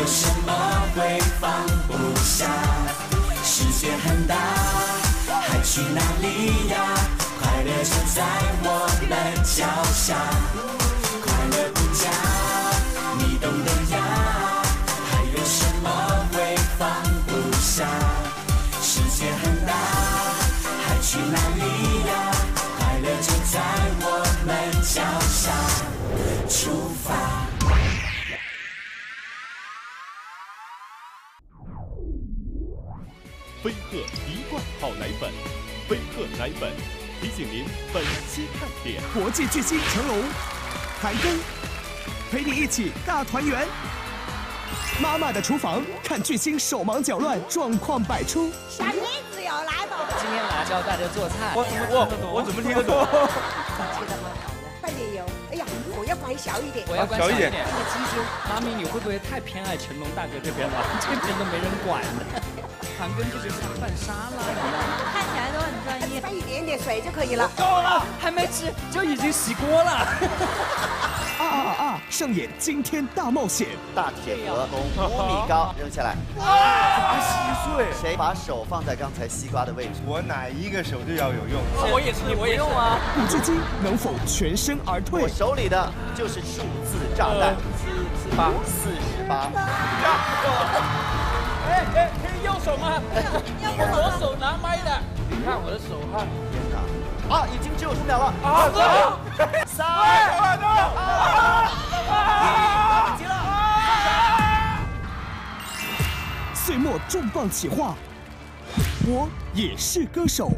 有什么会放不下？世界很大，还去哪里呀？快乐就在我们脚下，奶粉提醒您本期看点。国际巨星成龙、韩庚，陪你一起大团圆。妈妈的厨房，看巨星手忙脚乱，状况百出。小妮子有来了，今天来教大家做菜。我我我怎么听得懂？切的蛮好的，半点油。哎呀，火要关小一点。我要关小一点。小其实妈咪，你会不会太偏爱成龙大哥这边了？这边都没人管的。韩庚就是像拌沙拉一样，看起来专业。放一点点水就可以了。够了，还没吃就已经洗锅了。啊啊啊！上演惊天大冒险，大铁盒从五米高扔下来。哇！稀碎。谁把手放在刚才西瓜的位置？我哪一个手就要有用。我也是，我也用啊。古巨基能否全身而退？我手里的就是数字炸弹。四十八，四十八。哎哎，可以右手吗？我左手拿麦的。你看我的手汗。天哪！啊，已经只有五秒了。啊！三。二。一。了。岁末重磅企划，我也是歌手。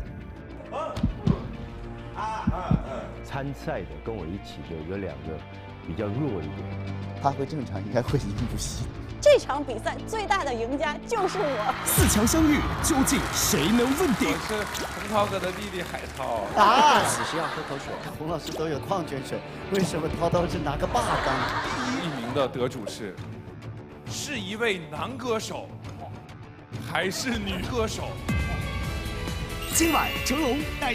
参赛的跟我一起的有两个比较弱一点，发挥正常应该会赢不息。这场比赛最大的赢家就是我。四强相遇，究竟谁能问鼎？我是洪涛哥的弟弟海涛。啊！此时要喝口水。洪老师都有矿泉水，为什么涛涛是拿个霸缸？第一名的得主是，是一位男歌手，还是女歌手？今晚成龙带。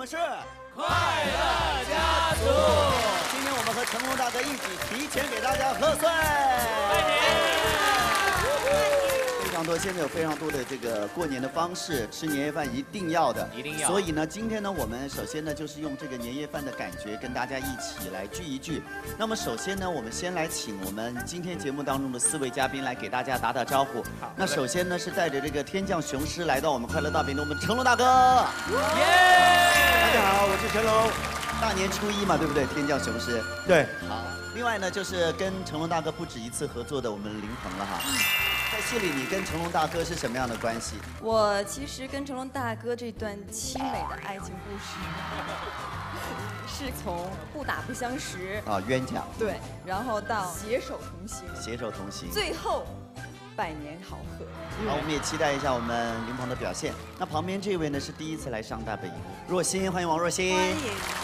们是快乐家族。今天我们和成龙大哥一起提前给大家贺岁。非常多，现在有非常多的这个过年的方式，吃年夜饭一定要的，一定要所以呢，今天呢，我们首先呢，就是用这个年夜饭的感觉，跟大家一起来聚一聚。那么首先呢，我们先来请我们今天节目当中的四位嘉宾来给大家打打招呼。好那首先呢，是带着这个天降雄狮来到我们快乐大本营的我们成龙大哥。耶！大家好，我是成龙。大年初一嘛，对不对？天降雄狮。对，好，另外呢，就是跟成龙大哥不止一次合作的我们林鹏了哈。在戏里，你跟成龙大哥是什么样的关系？我其实跟成龙大哥这段凄美的爱情故事，是从不打不相识，啊，冤家，对，然后到携手同行，携手同行。最后百年好合。好，我们也期待一下我们林鹏的表现。那旁边这位呢是第一次来上大本营，若欣，欢迎王若欣，欢迎，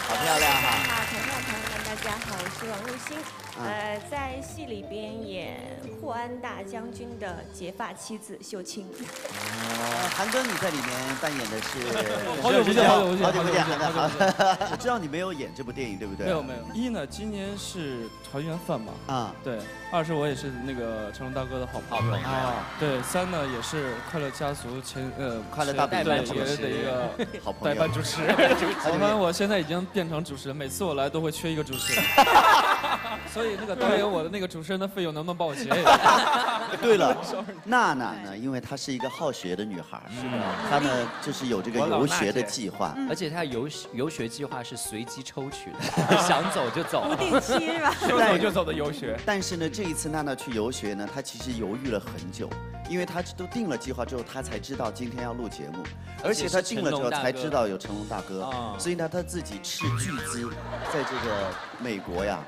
好漂亮哈。好，朋友朋友们，大家好，我是王栎鑫，呃，在戏里边演霍安大将军的结发妻子秀清。呃韩庚，你在里面扮演的是好久不见好久不见好久不见，好久韩庚不见好。我知道你没有演这部电影，对不对？没有没有。一呢，今年是团圆饭嘛，啊，对。二是我也是那个成龙大哥的好朋友啊对。三呢也是快乐家族前呃快乐大本营的一个好朋友代班主持人。我们我现在已经变成主持人，每次我来都会缺一个主持人。所以那个导演，我的那个主持人的费用能不能帮我结一下？对。了，娜娜呢？因为她是一个好学的女孩，是的，她呢就是有这个游学的计划，而且她游游学计划是随机抽取的，想走就走，不定期是吧？说走就走的游学。但是呢，这一次娜娜去游学呢，她其实犹豫了很久，因为她都定了计划之后，她才知道今天要录节目，而且她定了之后才知道有成龙大哥，所以呢，她自己斥巨资，在这个美国呀，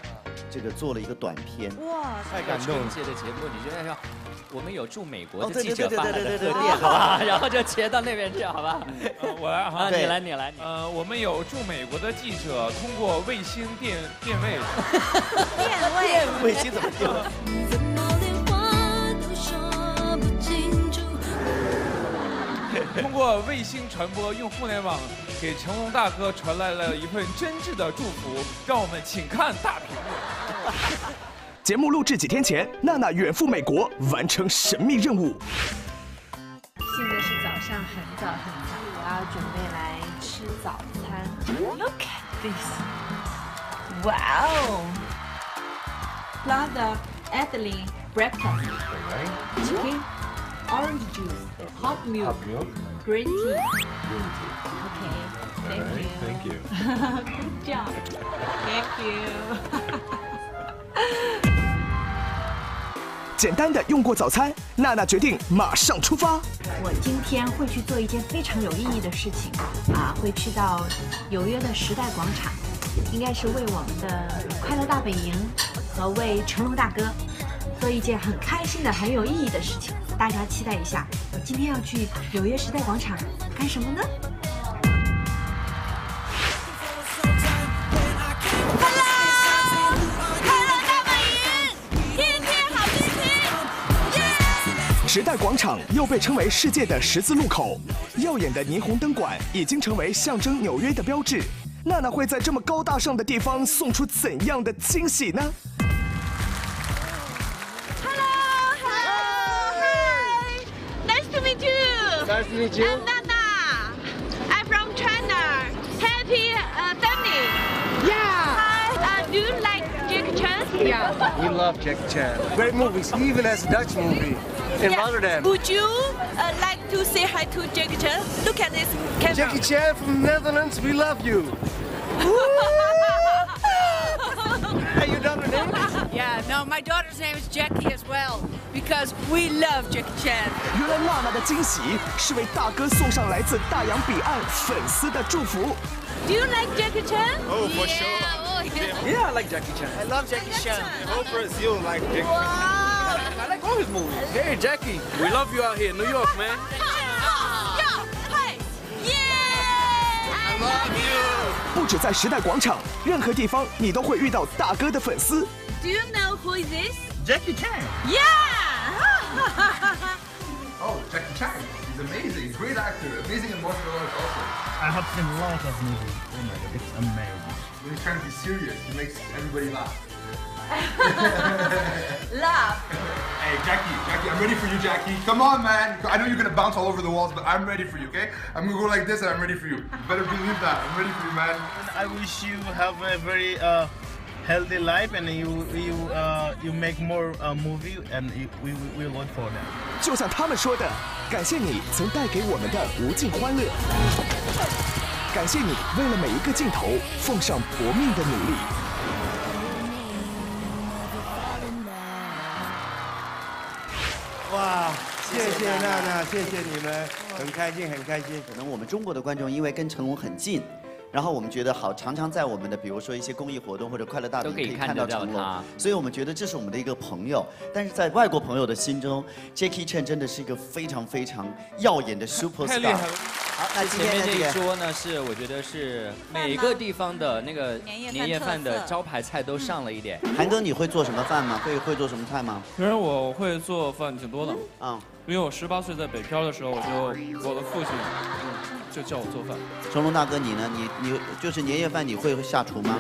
这个做了一个短片。哇，太感动！春节的节目，你觉得说我们有驻美国的哦对对对对记者发来对对对的贺电，好吧？然后就切到那边去，好吧？呃我来哈，啊你来你来你呃，我们有驻美国的记者通过卫星电电位，电位，卫星怎么定？通过卫星传播，用互联网给成龙大哥传来了一份真挚的祝福。让我们请看大屏幕。节目录制几天前，娜娜远赴美国完成神秘任务。现在是早上很早很早，我要准备来吃早餐。Look at this! Wow! Plaza Italy breakfast. Chicken, orange juice, hot milk, green tea. Okay, thank you. Thank you. Good job. Thank you. 简单的用过早餐，娜娜决定马上出发。我今天会去做一件非常有意义的事情，啊，会去到纽约的时代广场，应该是为我们的快乐大本营和为成龙大哥做一件很开心的、很有意义的事情。大家期待一下，我今天要去纽约时代广场干什么呢？时代广场又被称为世界的十字路口，耀眼的霓虹灯管已经成为象征纽约的标志。娜娜会在这么高大上的地方送出怎样的惊喜呢？Nice to meet you. Nice to meet you. I'm Nana. I'm from China. Yeah. We love Jackie Chan. Great movies. He even has a Dutch movie in Yeah. Rotterdam. Would you uh, like to say hi to Jackie Chan? Look at this camera. Jackie Chan from the Netherlands, we love you. Are you done with name? Yeah, no, my daughter's name is Jackie as well because we love Jackie Chan. 原来娜娜的惊喜是为大哥送上来自大洋彼岸粉丝的祝福。 Do you like Jackie Chan? Oh, for yeah. sure. Chan? Yeah, I like Jackie Chan. I love Jackie Chan. Chan. I hope Brazil like Jackie Chan. I like all his movies. Hey, Jackie, we love you out here in New York, man. Do you know who is this? Jackie Chan. Yeah! oh, Jackie Chan. He's amazing. Great actor. Amazing in Martial Arts also. I have seen a lot of movies. Oh my god, it's amazing When he's trying to be serious, he makes everybody laugh. Laugh. Hey, Jackie, Jackie, I'm ready for you, Jackie. Come on, man. I know you're gonna bounce all over the walls, but I'm ready for you, okay? I'm gonna go like this and I'm ready for you. You better believe that. I'm ready for you, man. I wish you have a very uh, healthy life and you you uh, you make more uh, movie and you, we we look for that. 就像他们说的，感谢你曾带给我们的无尽欢乐， 感谢你为了每一个镜头奉上搏命的努力。哇，谢谢娜娜，谢谢你们，很开心，很开心。可能我们中国的观众因为跟成龙很近，然后我们觉得好，常常在我们的比如说一些公益活动或者快乐大本都可以营看到到成龙，所以我们觉得这是我们的一个朋友。但是在外国朋友的心中，Jackie Chan 真的是一个非常非常耀眼的 super 太厉害 star 了。好，那今天前面这一桌呢，是我觉得是每个地方的那个年夜饭年夜饭的招牌菜都上了一点。韩哥，你会做什么饭吗？会会做什么菜吗？其实我会做饭挺多的，嗯，因为我十八岁在北漂的时候，我就我的父亲嗯就叫我做饭。成龙大哥，你呢？你你就是年夜饭，你会下厨吗？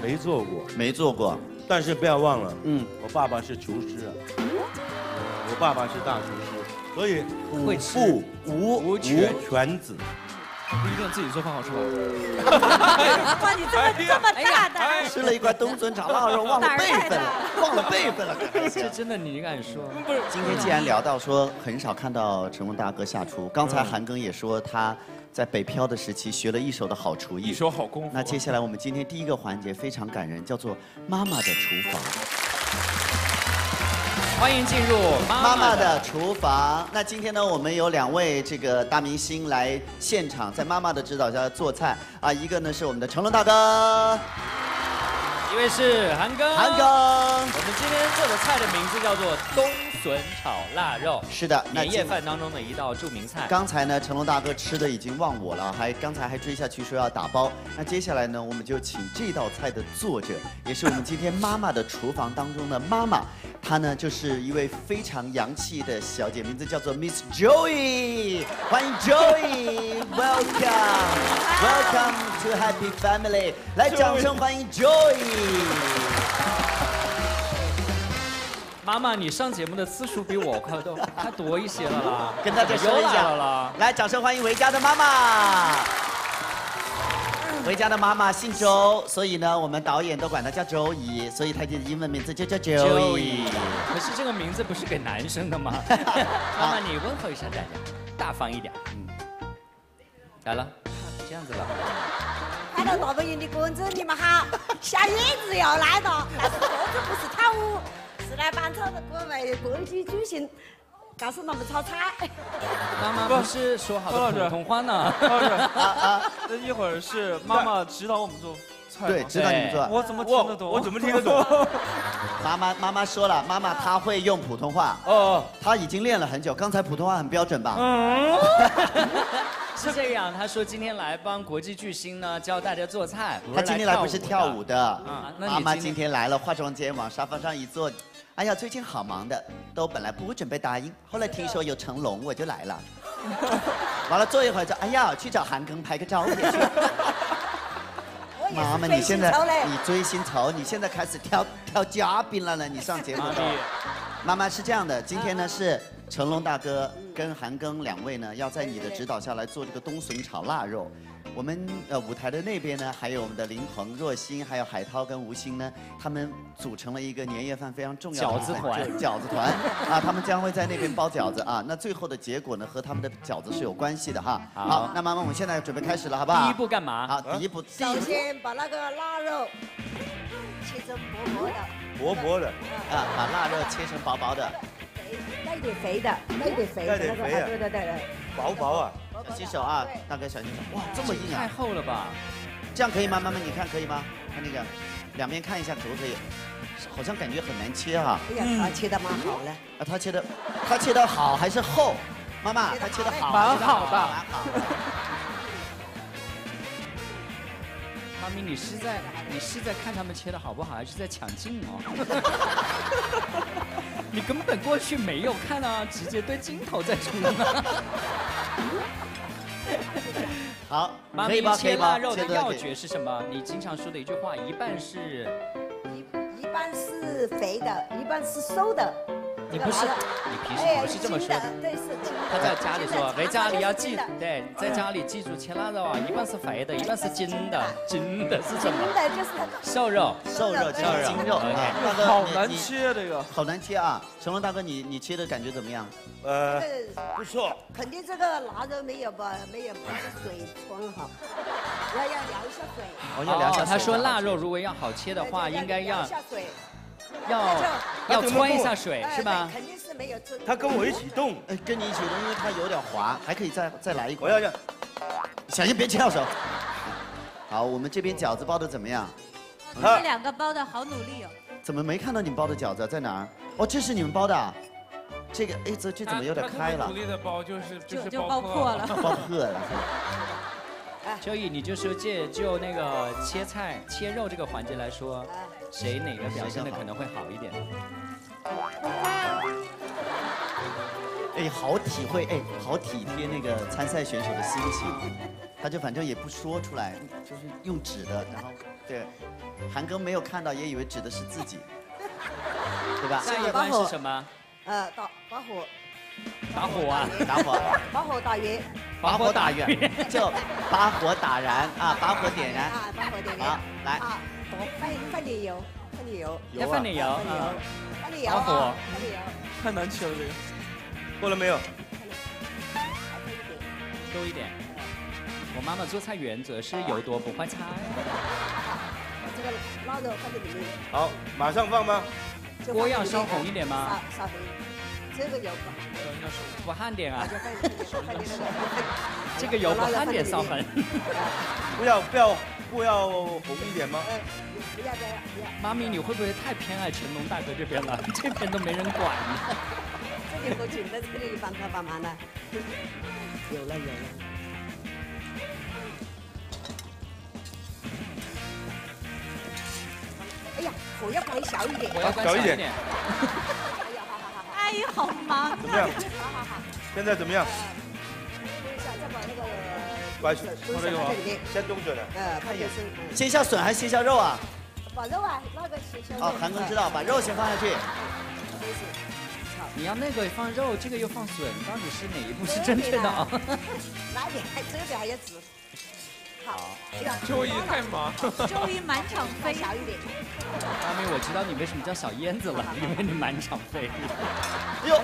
没做过，没做过。但是不要忘了，嗯，我爸爸是厨师啊，我爸爸是大厨师，所以虎会吃父无无犬犬子。不一定自己做饭好吃吧？哇，你这么这么大胆！吃了一块冬笋炒腊肉，忘了辈分了，忘了辈分了，这真的你敢说？不是，今天既然聊到说很少看到成龙大哥下厨，刚才韩庚也说他在北漂的时期学了一手的好厨艺，一手好功夫。那接下来我们今天第一个环节非常感人，叫做妈妈的厨房。欢迎进入妈妈的厨房。那今天呢，我们有两位这个大明星来现场，在妈妈的指导下做菜啊。一个呢是我们的成龙大哥，一位是韩庚。韩庚我们今天做的菜的名字叫做冬笋炒腊肉，是的，年夜饭当中的一道著名菜。刚才呢，成龙大哥吃的已经忘我了，还刚才还追下去说要打包。那接下来呢，我们就请这道菜的作者，也是我们今天妈妈的厨房当中的妈妈，她呢就是一位非常洋气的小姐，名字叫做 Miss Joey，欢迎 Joey，Welcome，Welcome to Happy Family，来掌声欢迎 Joey。妈妈，你上节目的次数比我快都还多一些了啦，跟大家说一下了啦。来，掌声欢迎维嘉的妈妈。维嘉的妈妈姓周，所以呢，我们导演都管她叫周姨，所以她的英文名字就叫 Joey。可是这个名字不是给男生的吗？妈妈，你问候一下大家，大方一点。嗯，来了，这样子了。看到大本营的观众，你们好，小叶子又来了，但是这次不是跳舞，是来帮着各位国际巨星，告诉他们炒菜。妈妈不是说好的普通话呢？高老师啊啊，那一会儿是妈妈指导我们做对，知道你们做。我怎么听得懂？我怎么听得懂？妈妈妈妈说了，妈妈她会用普通话。哦，她已经练了很久，刚才普通话很标准吧？嗯，是这样。他说今天来帮国际巨星呢教大家做菜。她今天来不是跳舞的，啊那妈妈今天今天来了，化妆间往沙发上一坐。哎呀，最近好忙的，都本来不准备答应，后来听说有成龙，我就来了。完了坐一会儿就，哎呀，去找韩庚拍个照片去。妈妈，你现在你追星潮，你现在开始挑挑嘉宾了呢？你上节目了。妈妈是这样的，今天呢是成龙大哥跟韩庚两位呢，要在你的指导下来做这个冬笋炒腊肉。我们呃舞台的那边呢，还有我们的林鹏、若欣，还有海涛跟吴昕呢，他们组成了一个年夜饭非常重要的饺子团饺子团啊，他们将会在那边包饺子啊。那最后的结果呢，和他们的饺子是有关系的哈。好那妈妈，我们现在准备开始了，好不好？第一步干嘛？好，第一步，首先把那个腊肉切成薄薄的，薄薄的，啊，把腊肉切成薄薄的。带点肥的，带点肥的带点那个，对对对对。薄薄啊，小心手啊，大哥小心手。哇，这么硬啊！太厚了吧？这样可以吗？妈妈，你看可以吗？看那个，两边看一下可不可以？好像感觉很难切哈。哎呀，他切的蛮好嘞。啊，他切的，他切的好还是厚？妈妈，他切的好，蛮好的蛮好的。妈咪，你是在你是在看他们切的好不好，还是在抢镜哦？你根本过去没有看啊，直接对镜头在冲啊！好，妈咪切？腊肉的要诀是什么？你经常说的一句话，一半是一一半是肥的，一半是瘦的。你不是你平时哎不是这么说的对，是他在家里说，在家里要记对，在家里记住切腊肉啊，一半是肥的，一半是筋的，筋的是什筋么？的就是那个瘦肉，瘦肉就是筋肉。瘦肉好难你你切这个。好难切啊！成龙大哥，你你切的感觉怎么样？呃，这不错。肯定这个腊肉没有吧没有把水冲好，要要撩一下水。哦，要量一下哦，他说腊肉如果要好切的话，应该要下水，要要穿一下水哎是吧？肯定是没有冲。他跟我一起动，哎，跟你一起动，因为他有点滑，还可以再再来一个。我要要。小心别切到手。好，我们这边饺子包的怎么样？你们两个包的好努力哦。怎么没看到你们包的饺子？在哪儿？哦，这是你们包的啊？这个哎，这这怎么有点开了努？力的包，就是就是就爆爆破了包破了。秋意，你就说借就那个切菜、切肉这个环节来说，谁哪个表现的可能会好一点？哎，好体会，哎，好体贴那个参赛选手的心情，他就反正也不说出来，就是用指的，然后对，韩庚没有看到，也以为指的是自己，对吧？下一关是什么？呃，打打火，打火啊！打火，把火打圆，把火打圆，就把火打燃啊，把火点燃。啊，把火点燃。好，来，啊，放放点油，放点油。要放点油啊，放点油把火啊，放点油。太难切了这个。过了没有？多一点。我妈妈做菜原则是油多不坏菜。这个腊肉放在里面。好，马上放吗？锅要烧红一点吗？烧烧红。这个油不不焊点啊。这个油不焊点烧痕。不要不要不要红一点吗？不要不要不要。妈咪，你会不会太偏爱成龙大哥这边了？这边都没人管你。这里我请在这里帮他帮忙呢。有了有了。哎呀，火要关小一点。我要关小一点。哎呀，好忙啊。怎么样好好好。现在怎么样？把放这个吗先冻着的。嗯，看也是。先下笋还是先下肉啊？把肉啊，那个先下。哦，韩庚知道，把肉先放下去。你要那个放肉，这个又放笋，到底是哪一步是正确的啊？哪里还这边还要纸？好。周一太忙。周一满场飞。小一点。妈咪，我知道你为什么叫小燕子了，因为你满场飞。哎呦，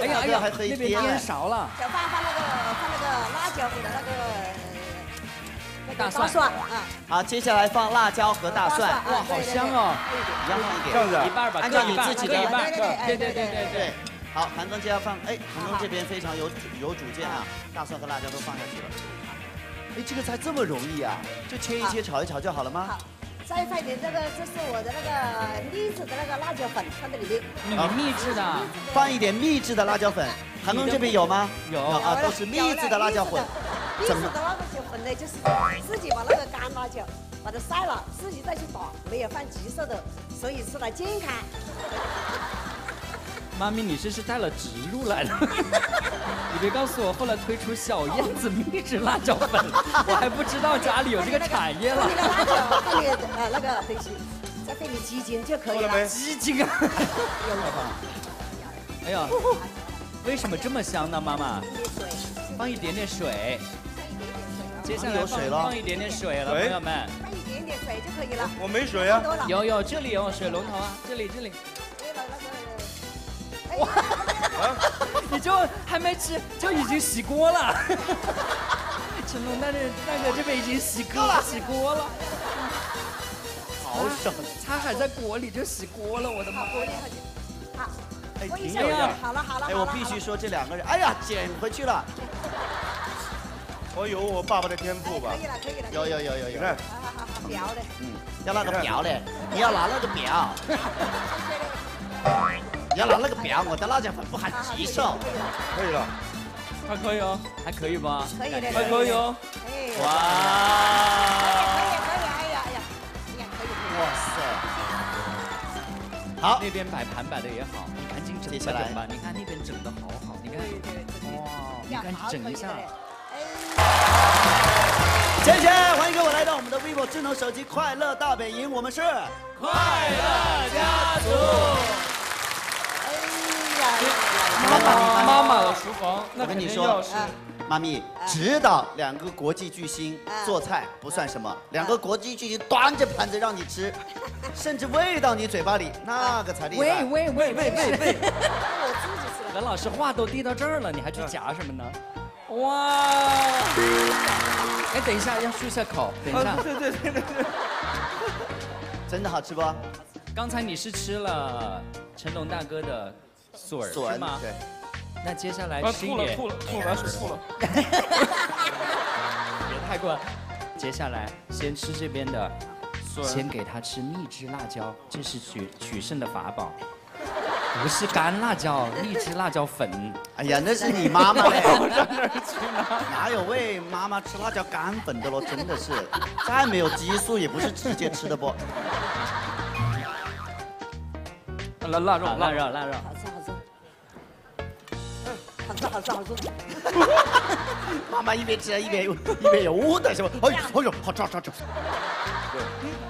哎呀哎呀还可以那边颠颠勺了。小放放那个放那个辣椒粉的那个大蒜，嗯，好，接下来放辣椒和大蒜，哇，好香哦，一样放一点，这样子，一半吧，按照你自己的，对对对对对对对，好，韩东，接下来放，哎，韩东这边非常有有主见啊，大蒜和辣椒都放下去了，哎，这个菜这么容易啊，就切一切，炒一炒就好了吗？再放一点这个，这是我的那个秘制的那个辣椒粉放在里面。你们秘制的啊？放一点秘制的辣椒粉，韩东这边有吗？有啊，都是秘制的辣椒粉。秘制的辣椒粉呢，就是自己把那个干辣椒把它晒了，自己再去打，没有放急色的，所以吃了健康。妈咪，你这是带了植入来的？你别告诉我后来推出小燕子秘制辣椒粉，我还不知道家里有这个产业了放。点辣椒，放点呃那个东西，再放点鸡精就可以了。鸡精啊！哎呀，为什么这么香呢，妈妈？放一点点水。接下来放水了放一点点水了，朋友们。放一点点水就可以了。我没水啊。有有，这里有水龙头啊，这里这里。哇！你就还没吃就已经洗锅了。成龙那个那个这边已经洗锅了，洗锅了。好省。他还在锅里就洗锅了，我的妈！好，哎，过一下挺有样。好了好了。哎，我必须说这两个人，哎呀，捡回去了。我有我爸爸的天赋吧可？以了可以了。有有有有有。看，好好好好，表的。嗯，要那个表嘞，你要拿那个表。你要拿那个表，我的辣椒粉不含急受。可以了。还可以哦，还可以吧？可以的。还可以哦。哎。哇！可以可以，哎呀哎呀，哎呀可以。哇塞！好，那边摆盘摆的也好，你赶紧整接下整吧。你看那边整的好好，你看。哇！你赶紧整一下。谢谢，欢迎各位来到我们的 vivo 智能手机快乐大本营，我们是快乐家族。妈妈的厨房，那我跟你肯定要说是，妈咪指导两个国际巨星做菜不算什么，两个国际巨星端着盘子让你吃，甚至喂到你嘴巴里，那个才厉害。喂喂喂喂喂喂！我自己吃了。任老师话都递到这儿了，你还去夹什么呢？哇！哎，等一下，要漱下口。等一下，对对对对对。真的好吃不？刚才你是吃了成龙大哥的笋是吗？对。那接下来啊吃一点，吐了吐了吐了，把水吐了。别太过。接下来先吃这边的，先给他吃蜜汁辣椒，这是取取胜的法宝。不是干辣椒，荔枝辣椒粉。哎呀，那是你妈妈 上那儿去拿。哪有喂妈妈吃辣椒干粉的咯？真的是，再没有激素也不是直接吃的不。腊腊肉腊肉腊肉。好吃好吃。好吃。妈妈一边吃一边一边有的是吧？哎呦哎呦，好吃好吃好吃。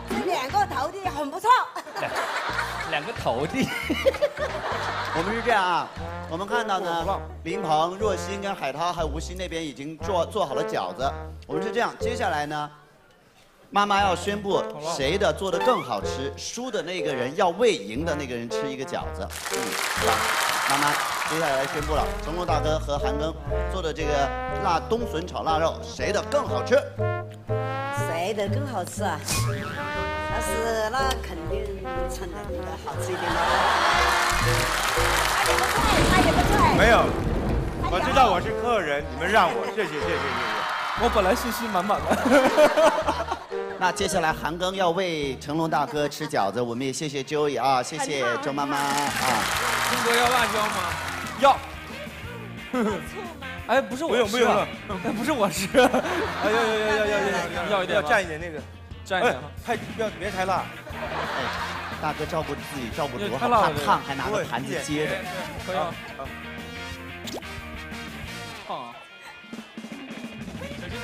这两个徒弟很不错。两个徒弟。我们是这样啊，我们看到呢，林鹏、若曦跟海涛还有吴昕那边已经做做好了饺子。我们是这样，接下来呢，妈妈要宣布谁的做的更好吃，输的那个人要喂赢的那个人吃一个饺子。嗯，好吧？妈妈接下来宣布了，成龙大哥和韩庚做的这个辣冬笋炒腊肉，谁的更好吃？谁的更好吃啊？那是那肯定成龙的好吃一点咯。没有，我知道我是客人，你们让我，谢谢谢谢谢谢。我本来信心满满的。那接下来韩庚要为成龙大哥吃饺子，我们也谢谢 Joey 啊，谢谢周妈妈啊。中国要辣椒吗？要。醋 吗哎，不是我不用不用吃不是我吃。哎哎要要要要要要要一点要蘸一点那个，蘸一点哎太不要别太辣。哎，大哥照顾自己照顾多好，太辣了怕烫还拿个盘子接着。可以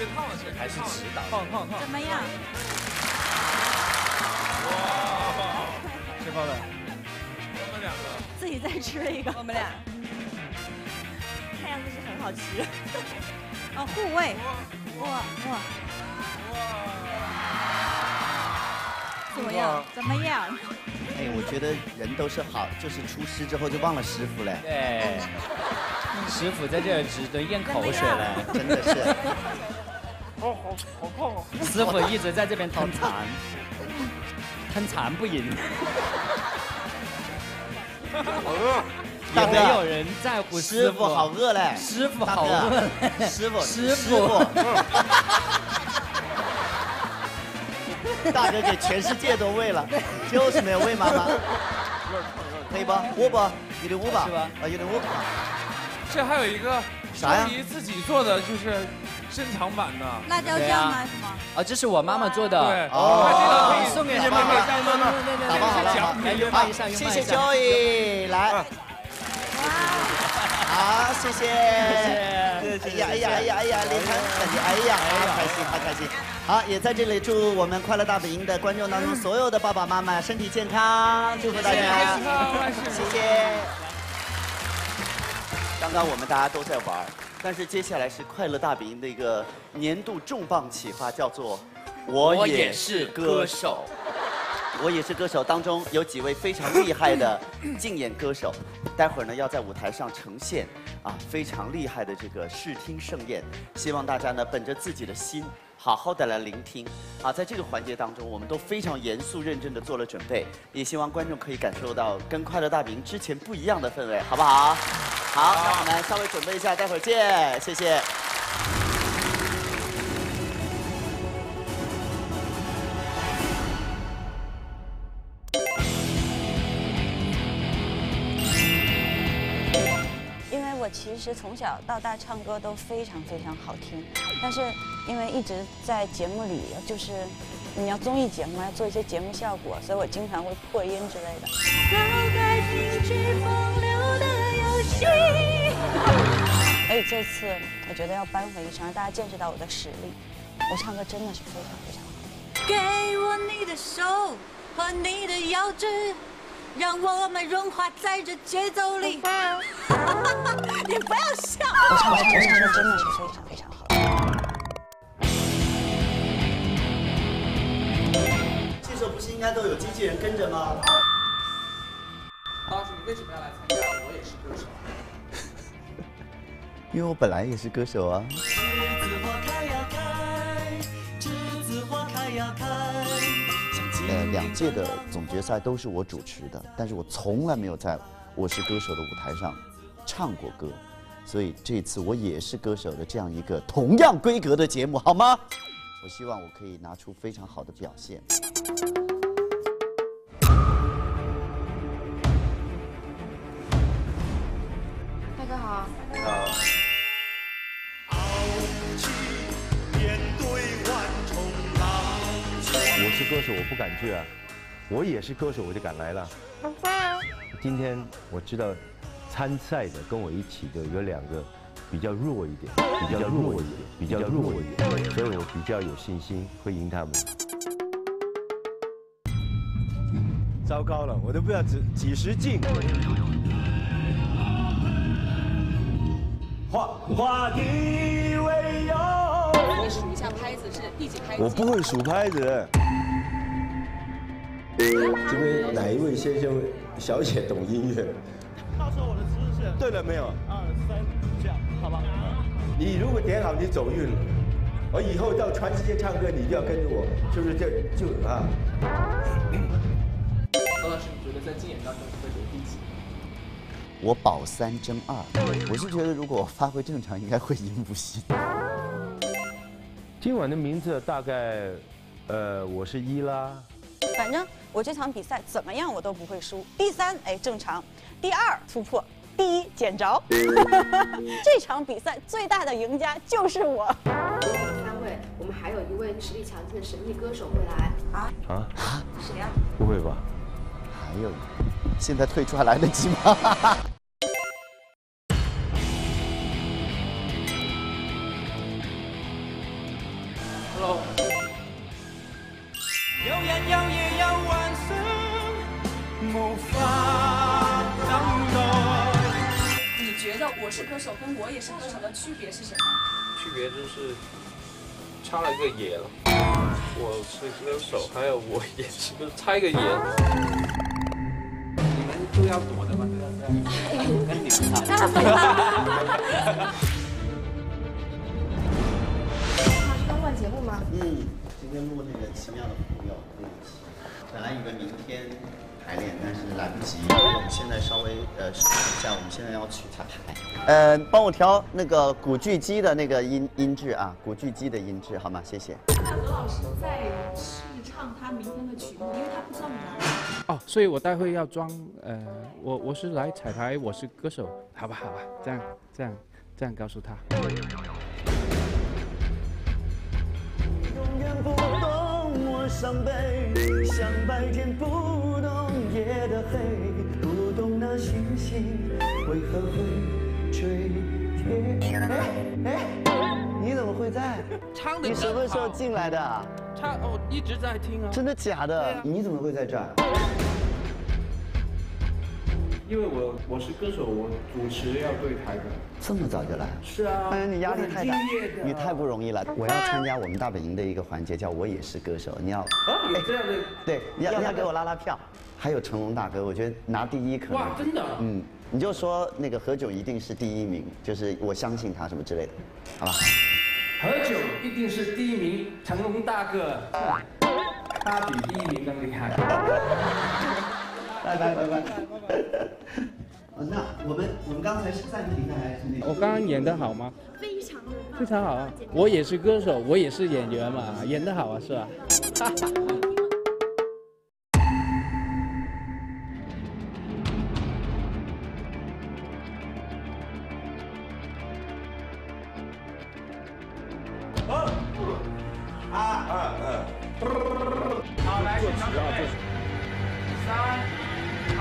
别烫了，还是指导。烫烫烫。怎么样？谁发的？我们两个。自己再吃了一个，我们俩。看样子是很好吃。哦，护卫。哇哇。怎么样？怎么样？哎，我觉得人都是好，就是出师之后就忘了师傅嘞。对，师傅在这儿只能咽口水了，真的是。好好好胖哦！师傅一直在这边吞残，吞残不赢。好饿。也没有人在乎师傅好饿嘞，师傅好饿，师傅师傅。大哥给全世界都喂了，就是没有喂妈妈。可以不？捂不？有点捂吧？是吧？啊，有点捂。这还有一个啥呀周怡自己做的，就是珍藏版的辣椒酱吗？什么？啊，这是我妈妈做的。对哦，哦送给打包好了妹妹。打包好了，好来拥抱一下，拥谢谢抱一下。Joey，来。好，谢谢。哎呀哎呀哎呀哎呀，连摊感觉哎呀，好开心，好开心。好，也在这里祝我们快乐大本营的观众当中所有的爸爸妈妈身体健康，祝福大家。谢谢。刚刚我们大家都在玩儿，但是接下来是快乐大本营的一个年度重磅企划，叫做“我也是歌手”。我也是歌手当中有几位非常厉害的 竞演歌手，待会儿呢要在舞台上呈现啊非常厉害的这个视听盛宴，希望大家呢本着自己的心，好好的来聆听啊，在这个环节当中，我们都非常严肃认真的做了准备，也希望观众可以感受到跟快乐大本营之前不一样的氛围，好不好？好，那我们稍微准备一下，待会儿见，谢谢。其实从小到大唱歌都非常非常好听，但是因为一直在节目里，就是你要综艺节目要做一些节目效果，所以我经常会破音之类的。所以这次我觉得要扳回一城，让大家见识到我的实力。我唱歌真的是非常非常好。给我你的手和你的腰肢，让我们融化在这节奏里。你不要笑。我唱歌我唱歌真的是非常非常好。这首不是应该都有机器人跟着吗？老师，你为什么要来参加《我也是歌手》？因为我本来也是歌手啊。呃，两届的总决赛都是我主持的，但是我从来没有在《我是歌手》的舞台上唱过歌，所以这次我也是歌手的这样一个同样规格的节目，好吗？我希望我可以拿出非常好的表现。大哥好。是歌手，我不敢去啊。我也是歌手，我就敢来了。今天我知道参赛的跟我一起的有两个比较弱一点，比较弱一点，比较弱一点，所以我比较有信心会赢他们。糟糕了，我都不知道几几时进。花花地为友。你数一下拍子是第几拍子？我不会数拍子。这边哪一位先生、小姐懂音乐？告诉我的姿势。对了没有？二三，这样，好吧？你如果点好，你走运了。我以后到全世界唱歌，你就要跟着我，是不是？这就啊。何老师，你觉得在竞演当中会得第几？我保三争二，我是觉得如果我发挥正常，应该会赢吴昕。今晚的名字大概，呃，我是一啦。反正我这场比赛怎么样我都不会输。第三，哎，正常；第二，突破；第一，捡着。这场比赛最大的赢家就是我。三位，我们还有一位实力强劲的神秘歌手会来啊啊啊！谁呀？不会吧？还有，现在退出还来得及吗？差了个野了。我是歌手，还有我也是歌，差一个也。你们都要躲的吗？跟你们差。刚换节目吗？嗯，今天录那个奇妙的朋友嗯，本来以为明天排练，但是来不及，我们现在稍微呃试一下，我们现在要取下牌。呃，帮我调那个古巨基的那个音音质啊，古巨基的音质好吗？谢谢。那何老师在试唱他明天的曲目，因为他不知道你来。哦，所以我待会要装，呃，我我是来彩排，我是歌手，好吧，好吧，这样这样这样告诉他。永远不懂我伤悲，像白天不懂夜的黑，不懂那星星为何会坠跌。哎哎，你怎么会在？唱的你什么时候进来的？唱哦，一直在听啊。真的假的？你怎么会在这儿？因为我我是歌手，我主持要对台的。这么早就来？是啊。哎呀，你压力太大你太不容易了。我要参加我们大本营的一个环节，叫我也是歌手。你要啊，有这样的。对，你要你要给我拉拉票。还有成龙大哥，我觉得拿第一可能。哇，真的。嗯，你就说那个何炅一定是第一名，就是我相信他什么之类的，好吧？何炅一定是第一名，成龙大哥，他比第一名更厉害。拜拜拜拜。那我们我们刚才是暂停的还是那个？我刚刚演的好吗？非常的非常好啊！我也是歌手，我也是演员嘛，演的好啊，是吧？二二二。好，来，现场准备。三二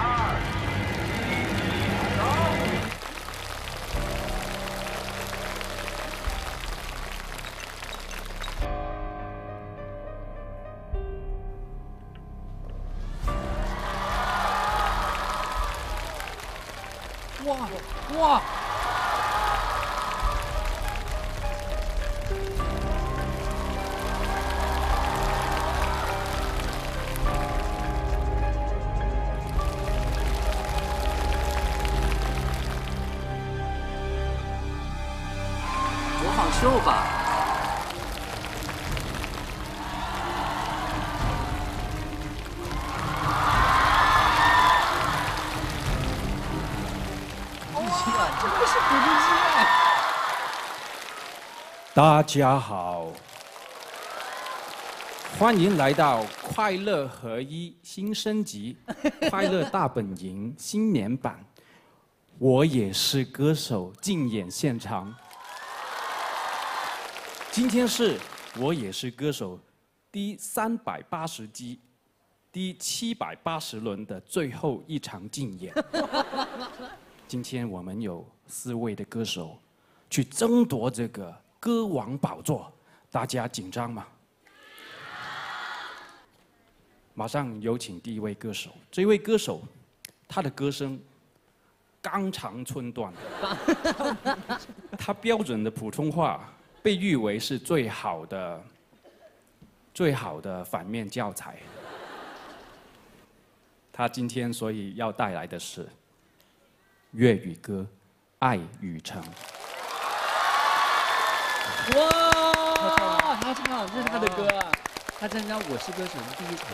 大家好，欢迎来到快乐合一新升级 快乐大本营新年版。我也是歌手竞演现场。今天是我也是歌手第三百八十集、第七百八十轮的最后一场竞演。今天我们有四位的歌手去争夺这个歌王宝座，大家紧张吗？马上有请第一位歌手。这位歌手，他的歌声刚长寸断，他标准的普通话被誉为是最好的、最好的反面教材。他今天所以要带来的是粤语歌《爱与诚》。哇，他唱好，这是他的歌啊！他参加《我是歌手》的第一场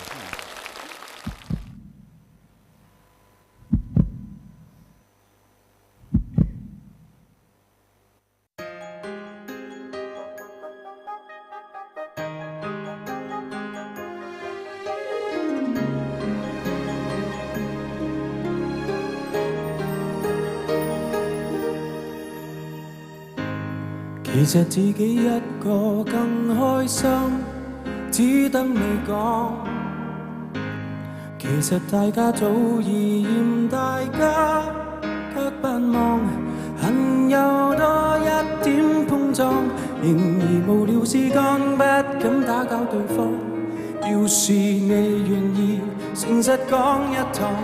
其實自己一個更開心，只等你講。其實大家早已嫌大家，卻不忘恨有多一點碰撞。然而無聊時間不敢打攪對方。要是你願意誠實講一趟，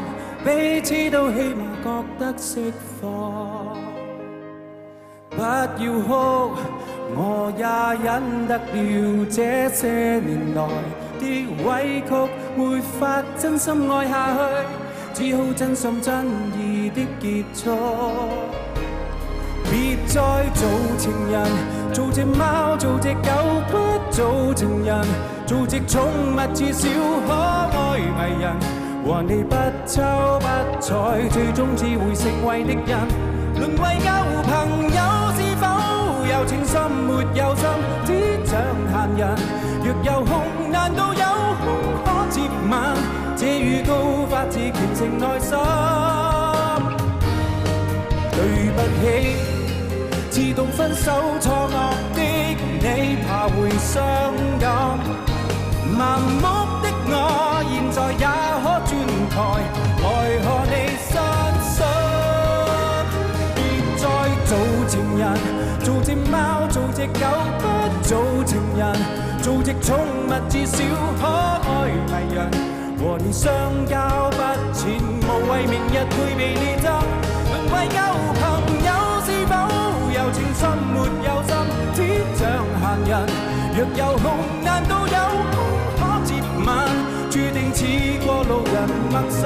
彼此都起碼覺得釋放。不要哭，我也忍得了这些年来的委屈，没法真心爱下去，只好真心真意的结束。别再做情人，做只猫，做只狗，不做情人，做只宠物至少可爱迷人，和你不瞅不睬，最终只会成为敌人。沦为旧朋友，有情深沒有心，只像閒人。若有空，難道有空可接吻？這預告發自虔誠內心。對不起，自動分手錯愕的你，怕會傷感。盲目的我，現在也可轉台，貓，做隻狗，不做情人，做只寵物至少可愛迷人。和你相交不淺，無謂明日会被你憎。淪為舊朋友，是否有情深沒有心，只像閒人。若有空，難道有空可接吻？注定似過路人陌生，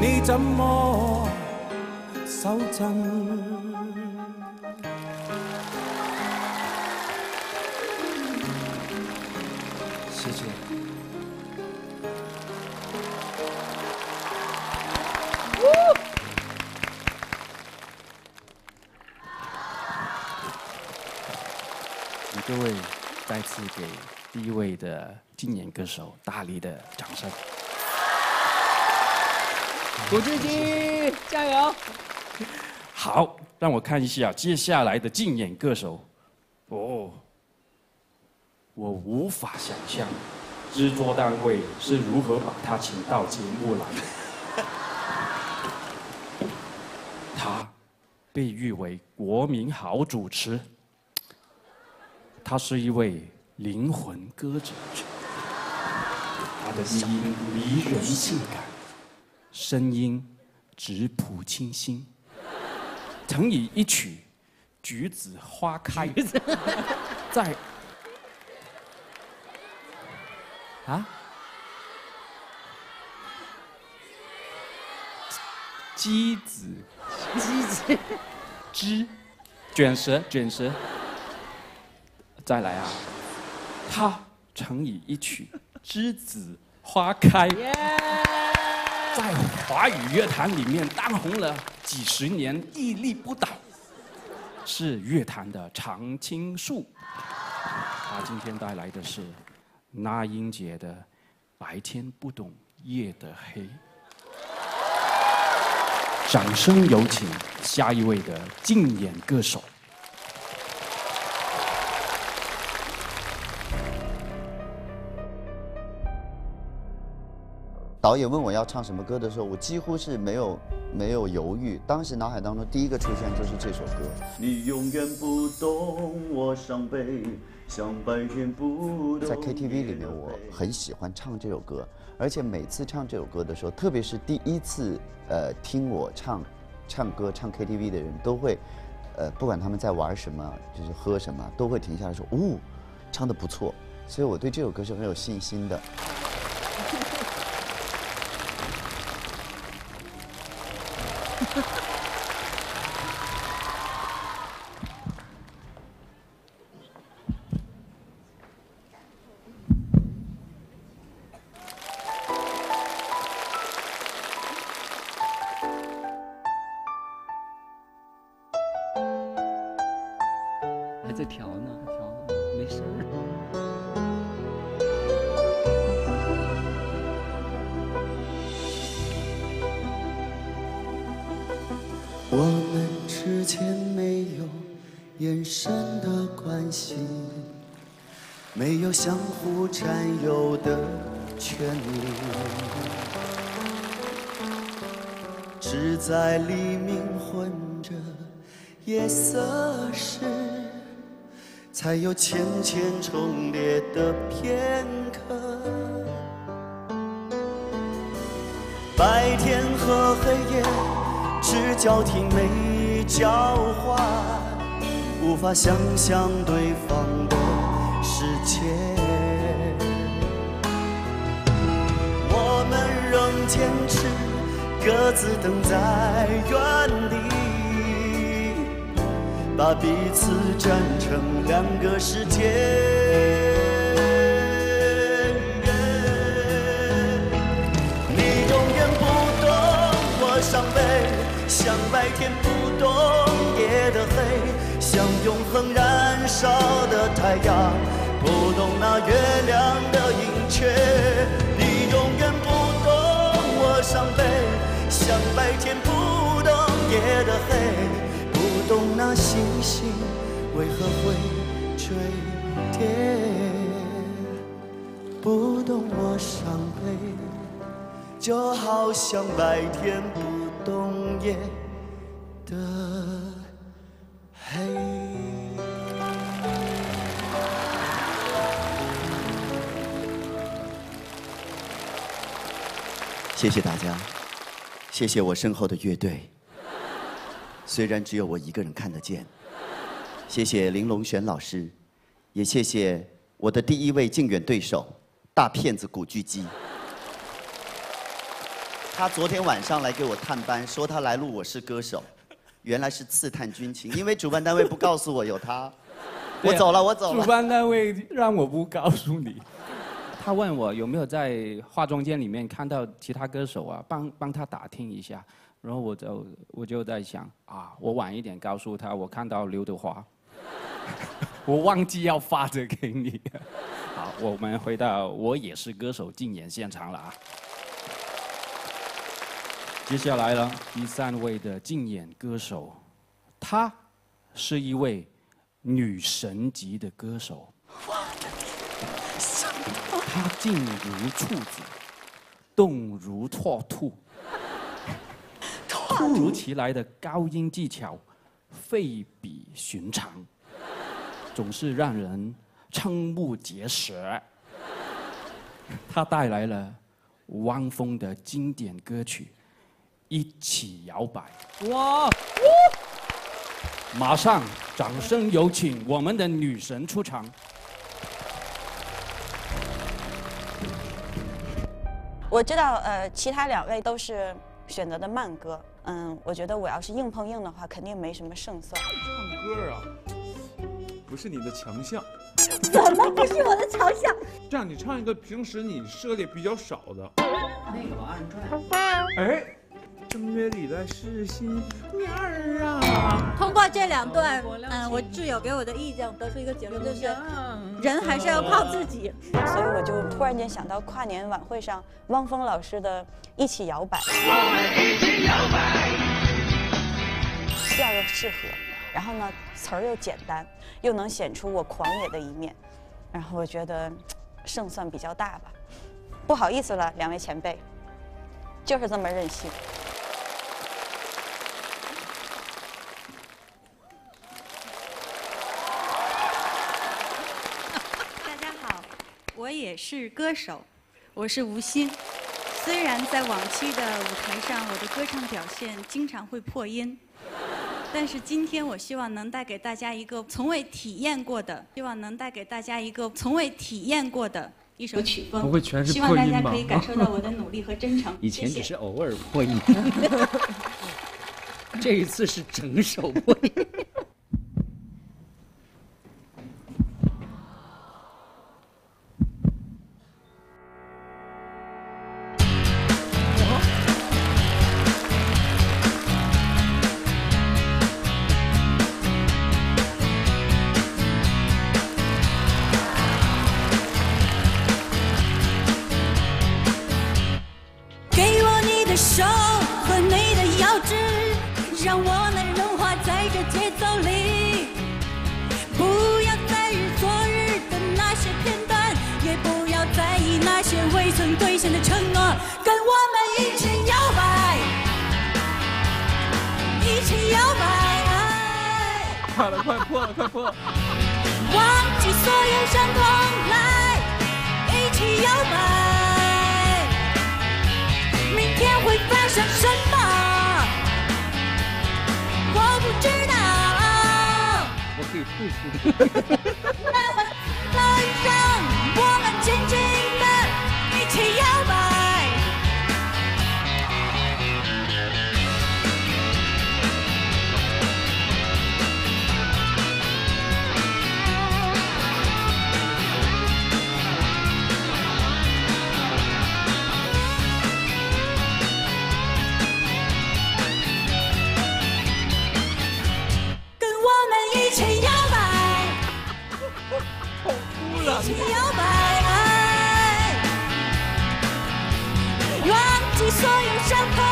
你怎麼？手震。各位再次给第一位的竞演歌手大力的掌声。古巨基，加油！好，让我看一下接下来的竞演歌手。哦，我无法想象制作单位是如何把他请到节目来的。他被誉为国民好主持，他是一位灵魂歌者，他的声音迷人性感，声音质朴清新。曾以一曲《橘子花开》在啊？鸡子。鸡子。鸡卷舌卷舌，再来啊！他曾以一曲《栀子花开》在华语乐坛里面当红了几十年，屹立不倒，是乐坛的常青树。他今天带来的是那英姐的《白天不懂夜的黑》。掌声有请下一位的竞演歌手。导演问我要唱什么歌的时候，我几乎是没有没有犹豫。当时脑海当中第一个出现就是这首歌。你永远不懂我伤悲，像白天不懂。在 KTV 里面，我很喜欢唱这首歌，而且每次唱这首歌的时候，特别是第一次呃听我唱唱歌唱 KTV 的人都会，呃不管他们在玩什么，就是喝什么，都会停下来说：“哦，唱的不错。”所以我对这首歌是很有信心的。你，只在黎明混着夜色时，才有浅浅重叠的片刻。白天和黑夜。只交替没交换，无法想象对方仍坚持各自等在原地，把彼此站成两个世界。你永远不懂我伤悲。像白天不懂夜的黑，像永恒燃烧的太阳，不懂那月亮的盈缺。伤悲，像白天不懂夜的黑，不懂那星星为何会坠跌，不懂我伤悲，就好像白天不。懂夜的黑。谢谢大家，谢谢我身后的乐队，虽然只有我一个人看得见。谢谢林龙璇老师，也谢谢我的第一位竞演对手大骗子古巨基。他昨天晚上来给我探班，说他来录《我是歌手》，原来是刺探军情，因为主办单位不告诉我有他。我走了，我走了。主办单位让我不告诉你。他问我有没有在化妆间里面看到其他歌手啊，帮帮他打听一下。然后我就我就在想啊，我晚一点告诉他，我看到刘德华，我忘记要发这给你。好，我们回到《我也是歌手》竞演现场了啊。接下来呢，第三位的竞演歌手，她是一位女神级的歌手。她静如处子，动如脱兔，突如其来的高音技巧非比寻常，总是让人瞠目结舌。他带来了汪峰的经典歌曲。一起摇摆！哇！马上，掌声有请我们的女神出场。我知道，呃，其他两位都是选择的慢歌，嗯，我觉得我要是硬碰硬的话，肯定没什么胜算。唱歌啊，不是你的强项。怎么不是我的强项？这样，你唱一个平时你涉猎比较少的。那个《二人转》。哎。正月里的是新年儿啊！通过这两段，嗯，我挚友给我的意见，我得出一个结论，就是人还是要靠自己。所以我就突然间想到跨年晚会上汪峰老师的《一起摇摆》。我们一起摇摆。特适合，然后呢词儿又简单，又能显出我狂野的一面，然后我觉得胜算比较大吧。不好意思了，两位前辈，就是这么任性。大家好，我也是歌手，我是吴昕。虽然在往期的舞台上，我的歌唱表现经常会破音，但是今天我希望能带给大家一个从未体验过的，希望能带给大家一个从未体验过的一首曲风。不会全是希望大家可以感受到我的努力和真诚。以前只是偶尔破音，这一次是整首破音。兑现的承诺。跟我们一起摇摆，一起摇摆，快了，快破了，快破了！忘记所有伤痛，来一起摇摆。明天会发生什么？我不知道。我可以退出。来，让我们紧紧所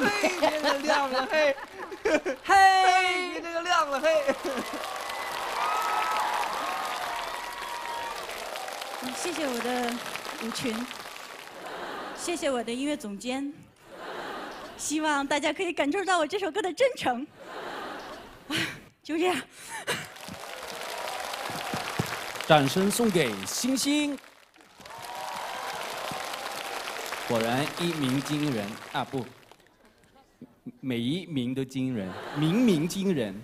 嘿，你这个亮了嘿，嘿，你这个亮了嘿。谢谢我的舞群，谢谢我的音乐总监，希望大家可以感受到我这首歌的真诚。就这样。掌声送给星星。果然一鸣惊人啊！不，每一名都惊人，鸣鸣惊人。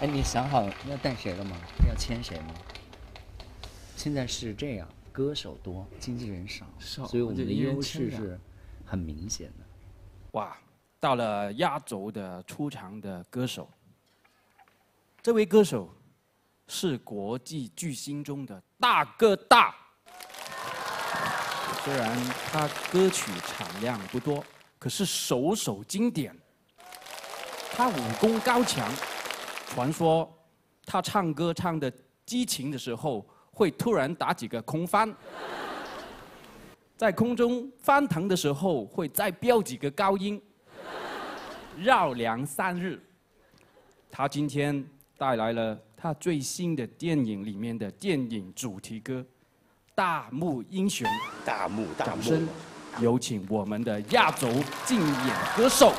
哎，你想好要带谁了吗？要签谁吗？现在是这样，歌手多，经纪人少，少所以我们的优势是很明显的。哇，到了压轴的出场的歌手，这位歌手是国际巨星中的大哥大。虽然他歌曲产量不多，可是首首经典。他武功高强，传说他唱歌唱的激情的时候，会突然打几个空翻。在空中翻腾的时候，会再飙几个高音，绕梁三日。他今天带来了他最新的电影里面的电影主题歌《大幕英雄》。大幕大幕有请我们的亚洲竞演歌手。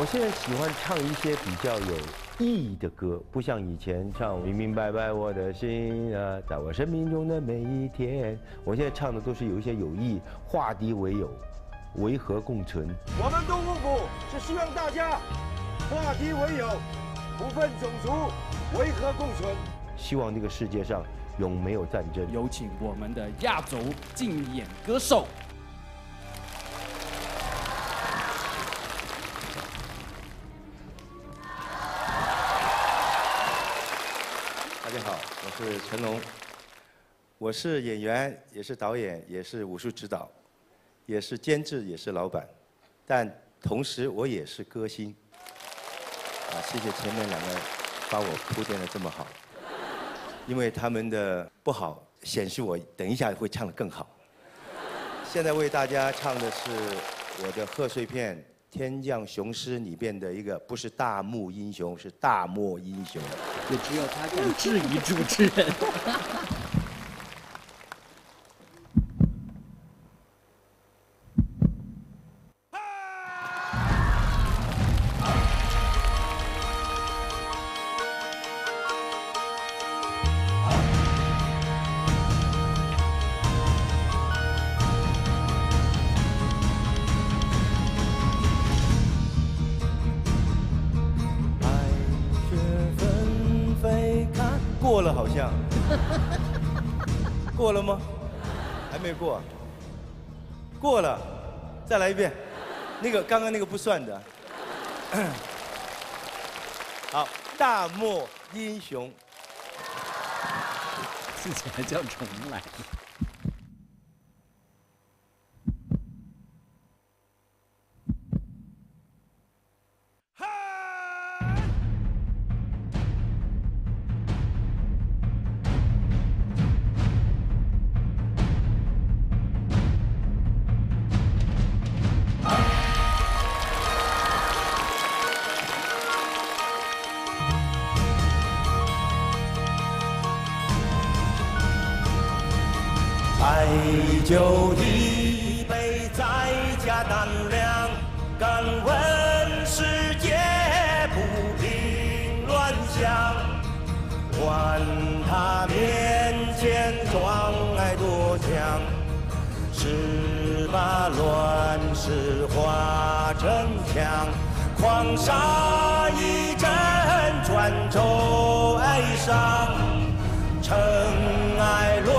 我现在喜欢唱一些比较有意义的歌，不像以前唱“明明白白我的心啊，在我生命中的每一天”。我现在唱的都是有一些有意义，化敌为友，维和共存。我们东风府是希望大家化敌为友，不分种族，维和共存。希望这个世界上永没有战争。有请我们的亚洲竞演歌手。大家好，我是成龙，我是演员，也是导演，也是武术指导，也是监制，也是老板，但同时我也是歌星。啊，谢谢前面两个把我铺垫的这么好，因为他们的不好显示我等一下会唱得更好。现在为大家唱的是我的贺岁片《天降雄狮》里边的一个，不是大幕英雄，是大漠英雄。也只有他敢质疑主持人。再来一遍，那个刚刚那个不算的。好，大漠英雄，自己还叫重来。酒一杯，再加胆量，敢问世界不平乱象，管他面前装爱多强，是把乱世化成墙，狂杀一阵，转轴哀伤。尘埃落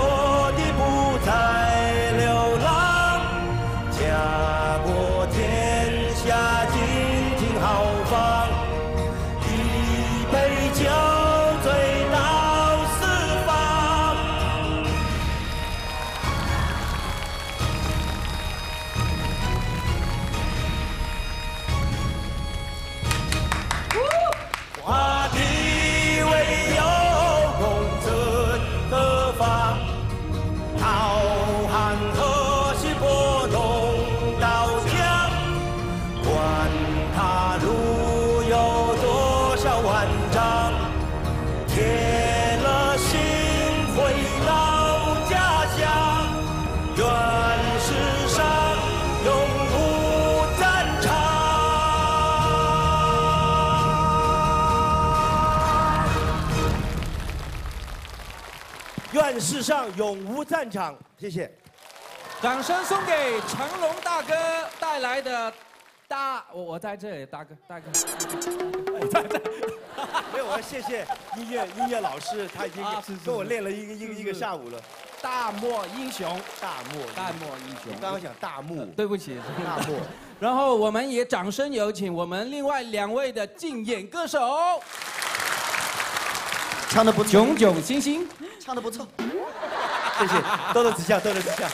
永无战场。谢谢。掌声送给成龙大哥带来的大，我我在这里，大哥大哥，没有，我要谢谢音乐音乐老师，他已经跟我练了一个一个一个下午了。大漠英雄，大漠大漠英雄。我刚刚讲大漠，对不起，大漠。然后我们也掌声有请我们另外两位的竞演歌手，唱的不错，炯炯星星，唱的不错。谢谢，多多指教，多多指教。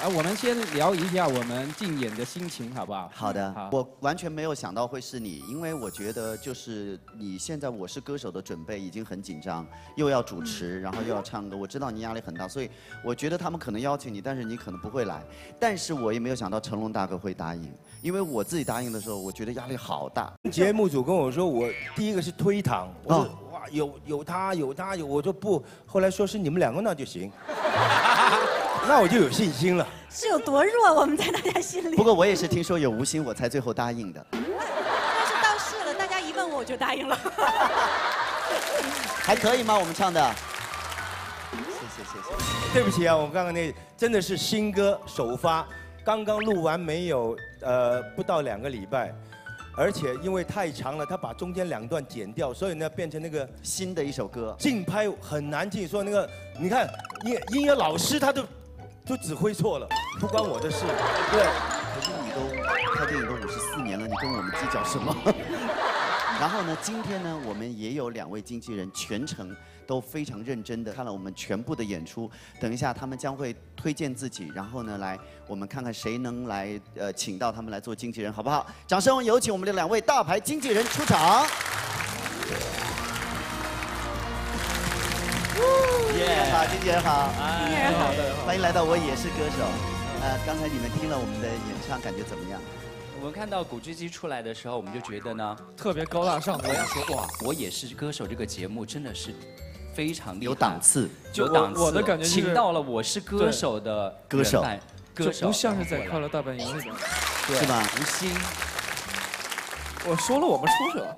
啊，我们先聊一下我们竞演的心情，好不好？好的好，我完全没有想到会是你，因为我觉得就是你现在《我是歌手》的准备已经很紧张，又要主持，然后又要唱歌，我知道你压力很大，所以我觉得他们可能邀请你，但是你可能不会来。但是我也没有想到成龙大哥会答应，因为我自己答应的时候，我觉得压力好大。节目组跟我说，我第一个是推搪，我说哦哇有有他有他有，我说不，后来说是你们两个那就行，那我就有信心了。是有多弱？我们在大家心里。不过我也是听说有吴昕，我才最后答应的。但是到试了，大家一问我我就答应了。还可以吗？我们唱的？谢谢谢谢。对不起啊，我刚刚那真的是新歌首发，刚刚录完没有，呃，不到两个礼拜，而且因为太长了，他把中间两段剪掉，所以呢变成那个新的一首歌，竞拍很难进。所以那个你看音音乐老师他都都指挥错了，不关我的事。对，可是你都拍电影都五十四年了，你跟我们计较什么？然后呢，今天呢，我们也有两位经纪人全程都非常认真的看了我们全部的演出。等一下，他们将会推荐自己，然后呢，来我们看看谁能来呃，请到他们来做经纪人，好不好？掌声有请我们的两位大牌经纪人出场。耶，好，经纪人好，经纪人好欢迎来到我也是歌手。呃，刚才你们听了我们的演唱，感觉怎么样？我们看到古巨基出来的时候，我们就觉得呢，特别高大上。我要说，哇，我也是歌手这个节目真的是非常厉害有档次，有档次。我的感觉请到了我是歌手的歌手，歌手不像是在快乐大本营里边，是吧？吴昕，我说了我们出去了，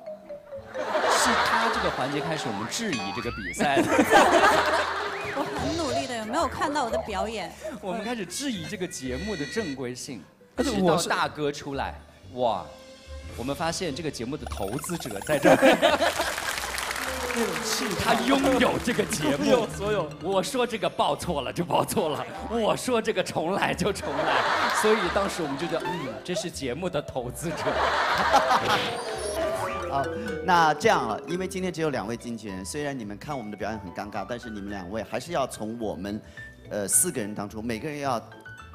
是他这个环节开始我们质疑这个比赛的。我很努力的，有没有看到我的表演？我们开始质疑这个节目的正规性。而且直到大哥出来，哇！我们发现这个节目的投资者在这儿，那种气，他拥有这个节目，所有。我说这个报错了就报错了，我说这个重来就重来，所以当时我们就觉得，嗯，这是节目的投资者。好，那这样了，因为今天只有两位经纪人，虽然你们看我们的表演很尴尬，但是你们两位还是要从我们，呃，四个人当中，每个人要。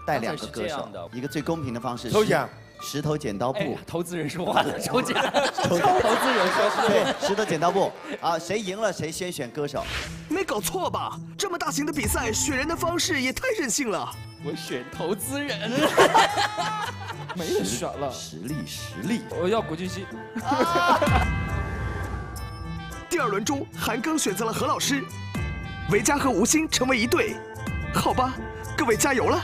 带两个歌手，一个最公平的方式抽奖，石头剪刀布。投资人说话了，抽奖，投资人说话。对，石头剪刀布。啊，谁赢了谁先选歌手。没搞错吧？这么大型的比赛，选人的方式也太任性了。我选投资人。没得选了，实力实力。我要古巨基。第二轮中，韩庚选择了何老师，维嘉和吴昕成为一对。好吧，各位加油了。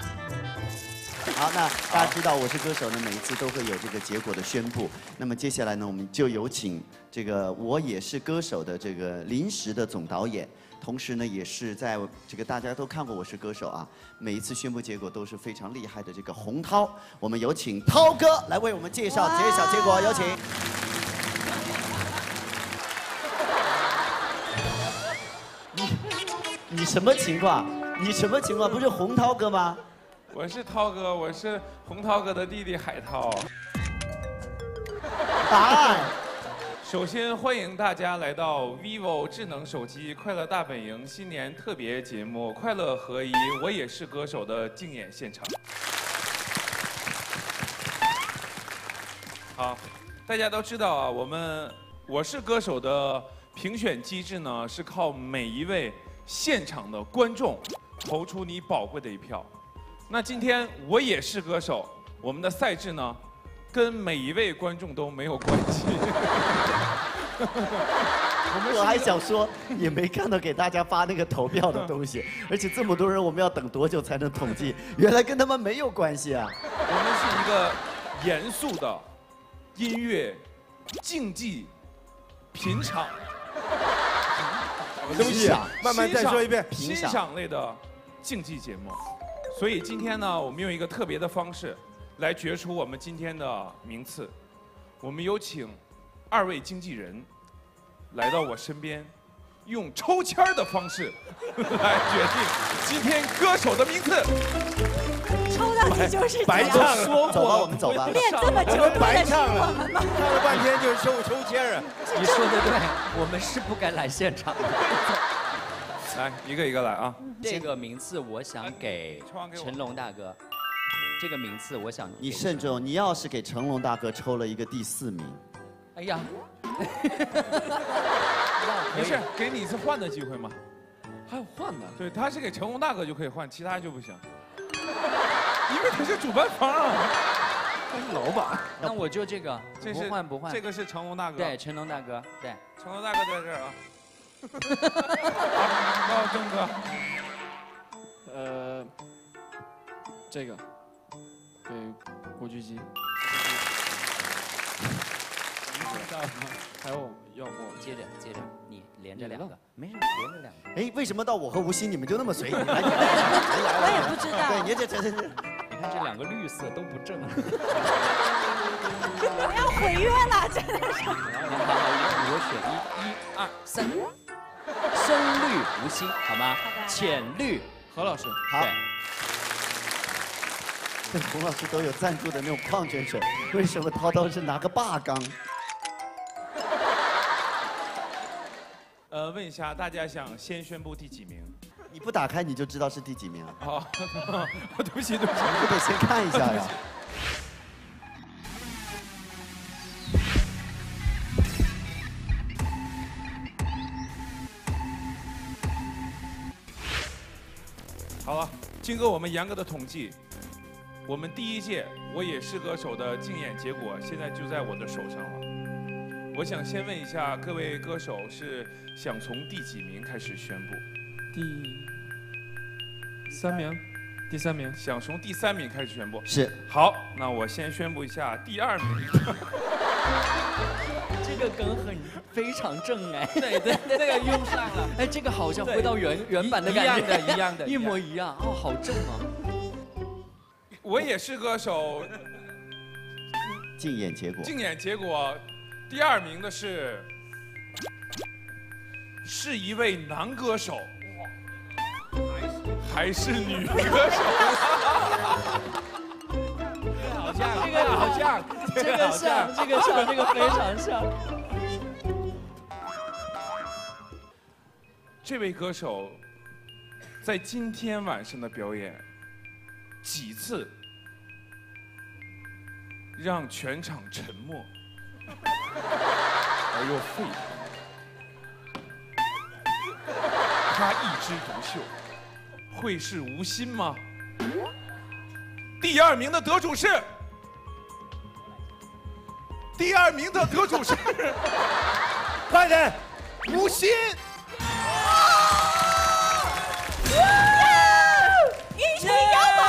好，那大家知道我是歌手呢，每一次都会有这个结果的宣布。那么接下来呢，我们就有请这个我也是歌手的这个临时的总导演，同时呢，也是在这个大家都看过我是歌手啊，每一次宣布结果都是非常厉害的这个洪涛。我们有请涛哥来为我们介绍揭晓结果，有请。你你什么情况？你什么情况？不是洪涛哥吗？我是涛哥，我是洪涛哥的弟弟海涛。答案。首先欢迎大家来到 vivo 智能手机快乐大本营新年特别节目《快乐合一》，我也是歌手的竞演现场。好，大家都知道啊，我们我是歌手的评选机制呢，是靠每一位现场的观众投出你宝贵的一票。那今天我也是歌手，我们的赛制呢，跟每一位观众都没有关系。我还想说，也没看到给大家发那个投票的东西，而且这么多人，我们要等多久才能统计？原来跟他们没有关系啊！我们是一个严肃的音乐竞技品场。对不起啊，慢慢再说一遍，欣赏类的竞技节目。所以今天呢，我们用一个特别的方式，来决出我们今天的名次。我们有请二位经纪人来到我身边，用抽签的方式来决定今天歌手的名次。抽到的就是白唱了，走吧，我们走吧。练这么久，白唱了，唱了半天就是抽抽签啊！你说的对，我们是不该来现场的。来，一个一个来啊！这个名次我想给成龙大哥。这个名次我想你慎重，你要是给成龙大哥抽了一个第四名，哎呀，没事，给你一次换的机会嘛。还有换的？对，他是给成龙大哥就可以换，其他就不行。因为他是主办方啊，他是老板。那我就这个，这不换不换。这个是成龙大哥。对，成龙大哥，对，成龙大哥在这儿啊。好，钟哥。呃，这个给郭巨基。还有，要不接着接着，你连着两个，没事，连着两个。哎，为什么到我和吴昕你们就那么随意？来，我也不知道。对，你这这这这，你看这两个绿色都不正。我要毁约了，真的是。我选一，一二三，深绿无心，好吗？浅绿，何老师，好。这洪老师都有赞助的那种矿泉水，为什么涛涛是拿个霸缸？呃，问一下大家想先宣布第几名？你不打开你就知道是第几名了。好，对不起对不起，我得先看一下呀。经过我们严格的统计，我们第一届《我也是歌手》的竞演结果现在就在我的手上了。我想先问一下各位歌手，是想从第几名开始宣布？第三名，第三名，想从第三名开始宣布。是。好，那我先宣布一下第二名。这个梗很非常正哎，对对，这个用上了。哎，这个好像回到原原版的感觉，一样的，一样的，一模一样。哦，好正啊！我也是歌手。竞演结果。竞演结果，第二名的是，是一位男歌手，还是女歌手？像，这个好像，这个像，这个像，这个非常像。这位歌手在今天晚上的表演，几次让全场沉默而又沸腾，他一枝独秀，会是吴昕吗？第二名的得主是，第二名的得主是，快点，吴昕。一起摇摆，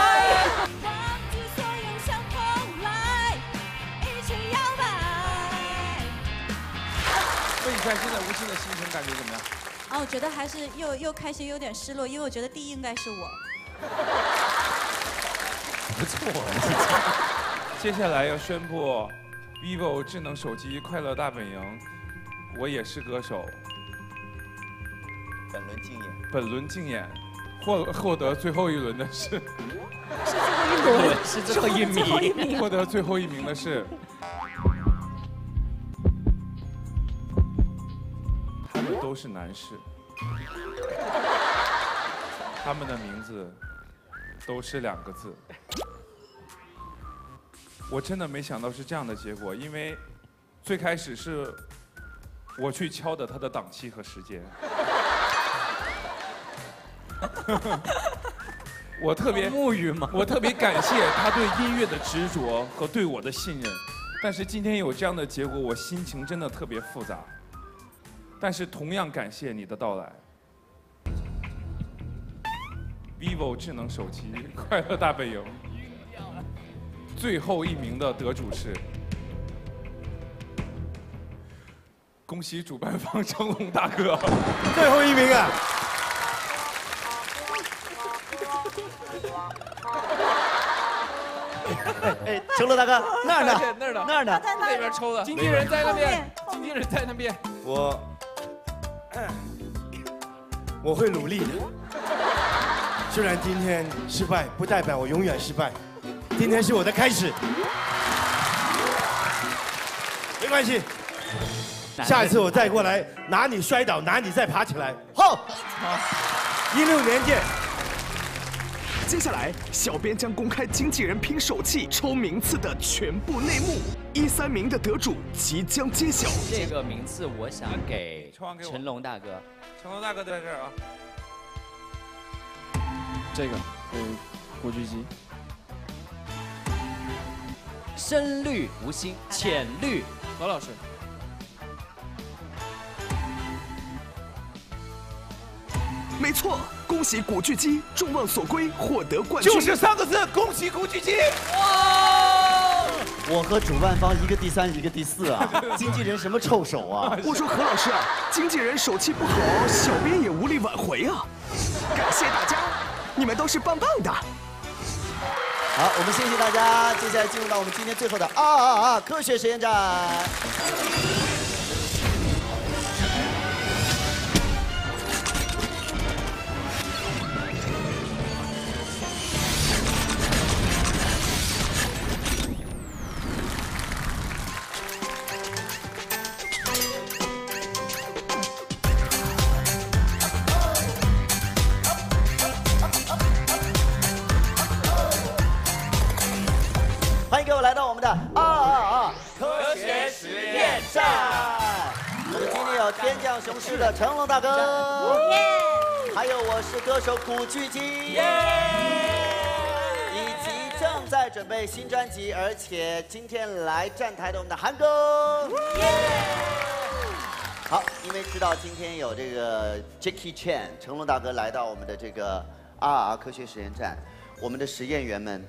问一下，现在吴昕的心情感觉怎么样？啊，我觉得还是又又开心有点失落，因为我觉得第一应该是我。不错，接下来要宣布，vivo 智能手机快乐大本营，我也是歌手。本轮竞演。本轮竞演，获获得最后一轮的是。是最后一轮，是最后一名。获得最后一名的是。他们都是男士，他们的名字都是两个字。我真的没想到是这样的结果，因为最开始是我去敲的他的档期和时间。我特别木鱼吗？我特别感谢他对音乐的执着和对我的信任，但是今天有这样的结果，我心情真的特别复杂。但是同样感谢你的到来。vivo 智能手机 快乐大本营，最后一名的得主是，恭喜主办方成龙大哥，最后一名啊！哎，成龙大哥，那儿呢？那儿呢？那儿呢？那边抽的。经纪人在那边，经纪人在那边。我，我会努力的。虽然今天失败，不代表我永远失败。今天是我的开始，没关系。下一次我再过来，拿你摔倒，拿你再爬起来。好，好，一六年见。接下来，小编将公开经纪人拼手气抽名次的全部内幕，一三名的得主即将揭晓。这个名次我想给成龙大哥。成龙大哥在这儿啊。这个给古巨基。深绿无心，浅绿何老师。没错，恭喜古巨基众望所归，获得冠军。就是三个字，恭喜古巨基！哇！我和主办方一个第三，一个第四啊，经纪人什么臭手啊？我说何老师啊，经纪人手气不好，小编也无力挽回啊。感谢大家，你们都是棒棒的。好，我们谢谢大家。接下来进入到我们今天最后的啊啊啊科学实验站。巨基，以及正在准备新专辑，而且今天来站台的我们的韩哥。好，因为知道今天有这个 Jackie Chan 成龙大哥来到我们的这个 RR 科学实验站，我们的实验员们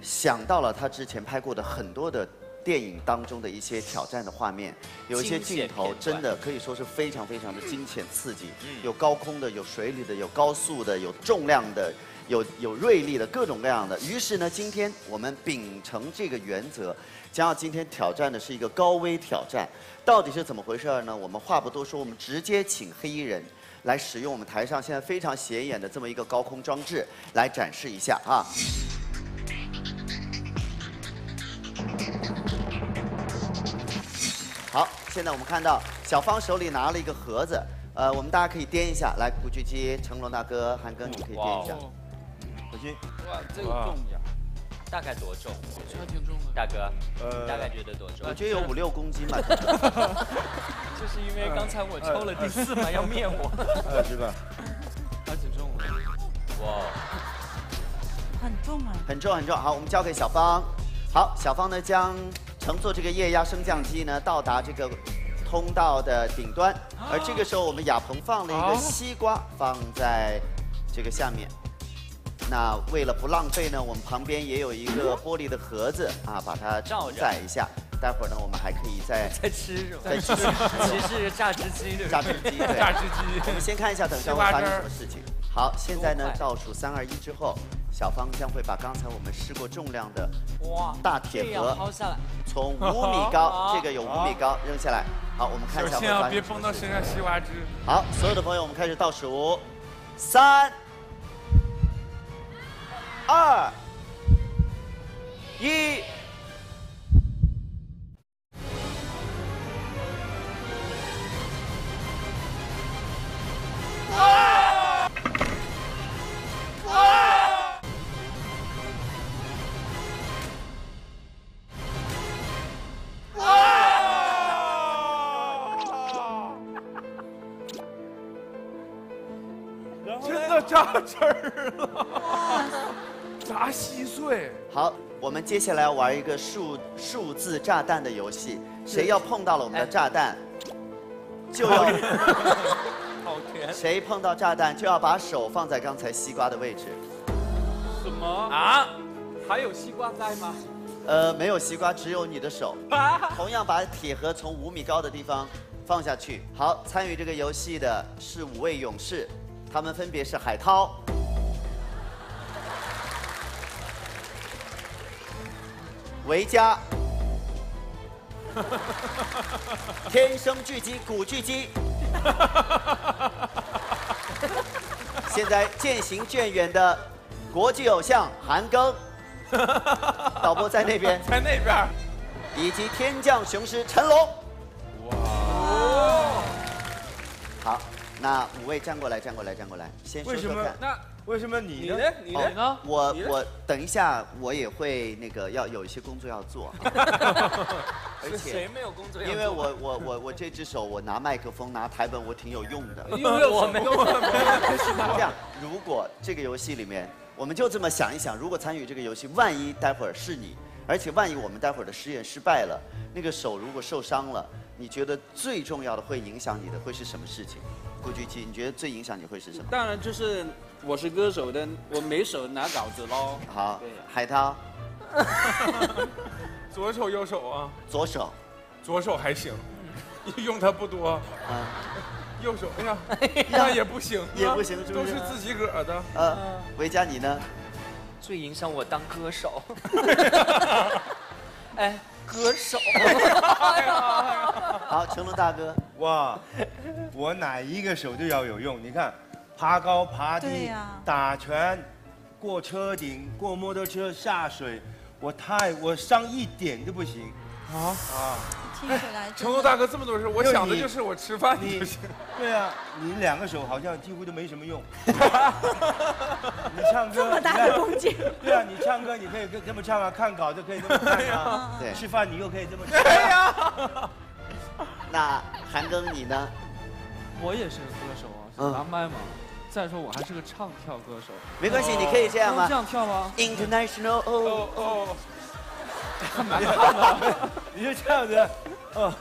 想到了他之前拍过的很多的电影当中的一些挑战的画面，有一些镜头真的可以说是非常非常的惊险刺激，有高空的，有水里的，有高速的，有重量的。有有锐利的各种各样的，于是呢，今天我们秉承这个原则，将要今天挑战的是一个高危挑战，到底是怎么回事呢？我们话不多说，我们直接请黑衣人来使用我们台上现在非常显眼的这么一个高空装置来展示一下啊。好，现在我们看到小芳手里拿了一个盒子，呃，我们大家可以掂一下，来，古巨基、成龙大哥、韩哥，你可以掂一下。小军，哇，这个重呀，大概多重？还挺重的。大哥，呃大概觉得多重？我觉得有五六公斤吧。就是因为刚才我抽了第四嘛，要灭我。二十吧。还挺重的。哇，很重啊。很重很重。好，我们交给小芳。好，小芳呢将乘坐这个液压升降机呢到达这个通道的顶端，而这个时候我们亚鹏放了一个西瓜放在这个下面。那为了不浪费呢，我们旁边也有一个玻璃的盒子啊，把它罩着载一下。待会儿呢，我们还可以再再吃是吧？再吃，其实是榨汁机？榨汁机，对榨汁机我们先看一下，等一下会发生什么事情。好，现在呢，倒数三二一之后，小芳将会把刚才我们试过重量的哇大铁盒抛下来从五米高，这个有五米高扔下来。好，我们看一下首先啊，别崩到身上西瓜汁。好，所有的朋友，我们开始倒数，三、二、一。真 的扎这儿了，砸稀碎。好，我们接下来玩一个数数字炸弹的游戏，谁要碰到了我们的炸弹，就要 好甜。谁碰到炸弹就要把手放在刚才西瓜的位置。什么啊？还有西瓜在吗？呃，没有西瓜，只有你的手。同样把铁盒从五米高的地方放下去。好，参与这个游戏的是五位勇士，他们分别是海涛、维嘉、天生巨基古巨基，现在渐行渐远的国际偶像韩庚。导播在那边，在那边，以及天降雄狮成龙。哇！好，那五位站过来，站过来，站过来，先说为什么说看。那为什么你呢？你哦呢？我你呢我等一下，我也会那个要有一些工作要做，啊而且谁没有工作要做因为我我我我这只手我拿麦克风拿台本我挺有用的。因为我没有这样，如果这个游戏里面，我们就这么想一想，如果参与这个游戏，万一待会儿是你，而且万一我们待会儿的实验失败了，那个手如果受伤了，你觉得最重要的会影响你的会是什么事情？顾巨基，你觉得最影响你会是什么？当然就是我是歌手的，我每首拿稿子喽。好，海涛，左手右手啊？左手，左手还行，用它不多。啊，右手，哎呀，那也不行啊，也不行都是自己个儿的。呃，维嘉你呢？最影响我当歌手。哎，歌手。好，成龙大哥，哇，我哪一个手都要有用。你看，爬高、爬低、打拳、过车顶、过摩托车、下水，我太我伤一点都不行。啊啊！听起来成龙大哥这么多事，我想的就是我吃饭就行。对啊，你两个手好像几乎都没什么用。你唱歌，这么大的动静对啊，你唱歌你可以这么唱啊，看稿就可以这么看啊，对吃饭你又可以这么吃。对呀。那韩庚你呢？我也是个歌手啊，拿麦嘛。再说我还是个唱跳歌手。没关系，你可以这样吗？这样跳吗？International 哦哦。你就这样子，哦。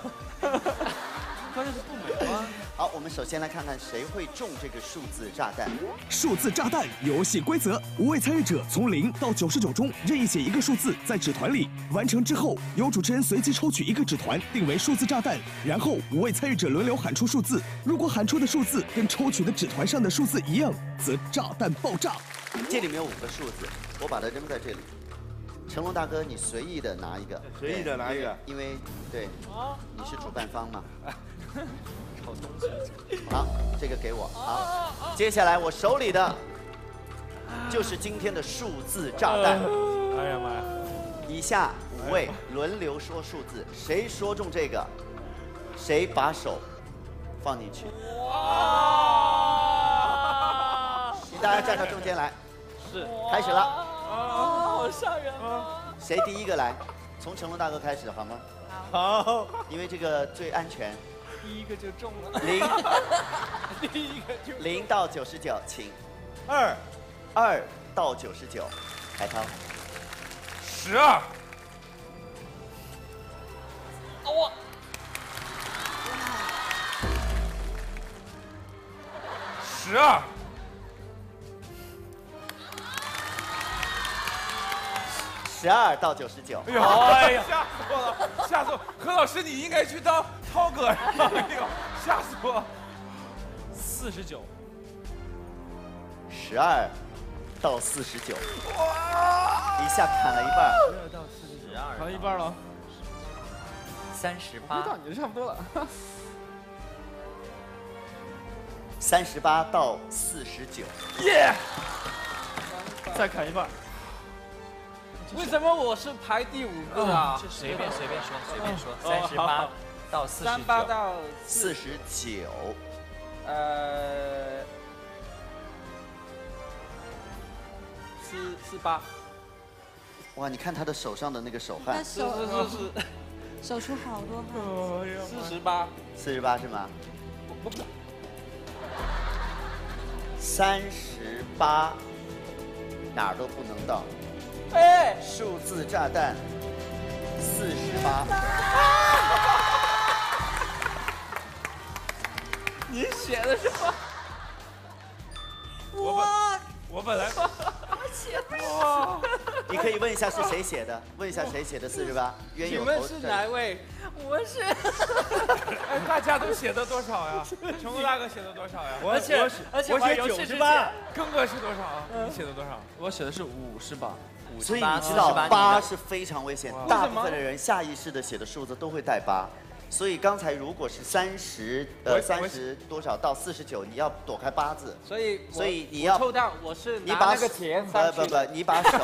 关键是不美吗。好，我们首先来看看谁会中这个数字炸弹。数字炸弹游戏规则：五位参与者从零到九十九中任意写一个数字在纸团里，完成之后由主持人随机抽取一个纸团定为数字炸弹，然后五位参与者轮流喊出数字，如果喊出的数字跟抽取的纸团上的数字一样，则炸弹爆炸。这里面有五个数字，我把它扔在这里。成龙大哥，你随意的拿一个，随意的拿一个因为对，你是主办方嘛。好东西。好，这个给我。好，接下来我手里的就是今天的数字炸弹。哎呀妈呀！以下五位轮流说数字，谁说中这个，谁把手放进去。请大家站到中间来。是。开始了。哦，好吓人啊！谁第一个来？从成龙大哥开始好吗？好。因为这个最安全。第一个就中了。零 第一个就零到九十九，请。二，二到九十九，海涛。十二。我！十二。十二到九十九。哎呦，哎呀，吓死我了，吓死我！何老师，你应该去当涛哥，哎呦，吓死我！四十九。十二到四十九，一下砍了一半。二到四十二，砍了一半了。三十八。你就差不多了。三十八到四十九。耶！再砍一半。为什么我是排第五个啊？随便随便说随便说，哦三十八到四十九。三八到四十九。呃，四四八。哇，你看他的手上的那个手汗。是是是是。手出好多汗。四十八。四十八是吗？三十八，哪儿都不能到。哎，数字炸弹，四十八。你写的什么？我本我本来我写不哇你可以问一下是谁写的，问一下谁写的四十八。冤有请问是哪位？我是。哎，大家都写的多少呀？成龙大哥写的多少呀？我写我而且我写九十八庚哥是多少啊？你写的多少？我写的是五十八。所以你知道八是非常危险，大部分的人下意识的写的数字都会带八。所以刚才如果是三十呃我三十多少到四十九，你要躲开八字。所以所以你要我抽到我是你把那个钱不不不，你把手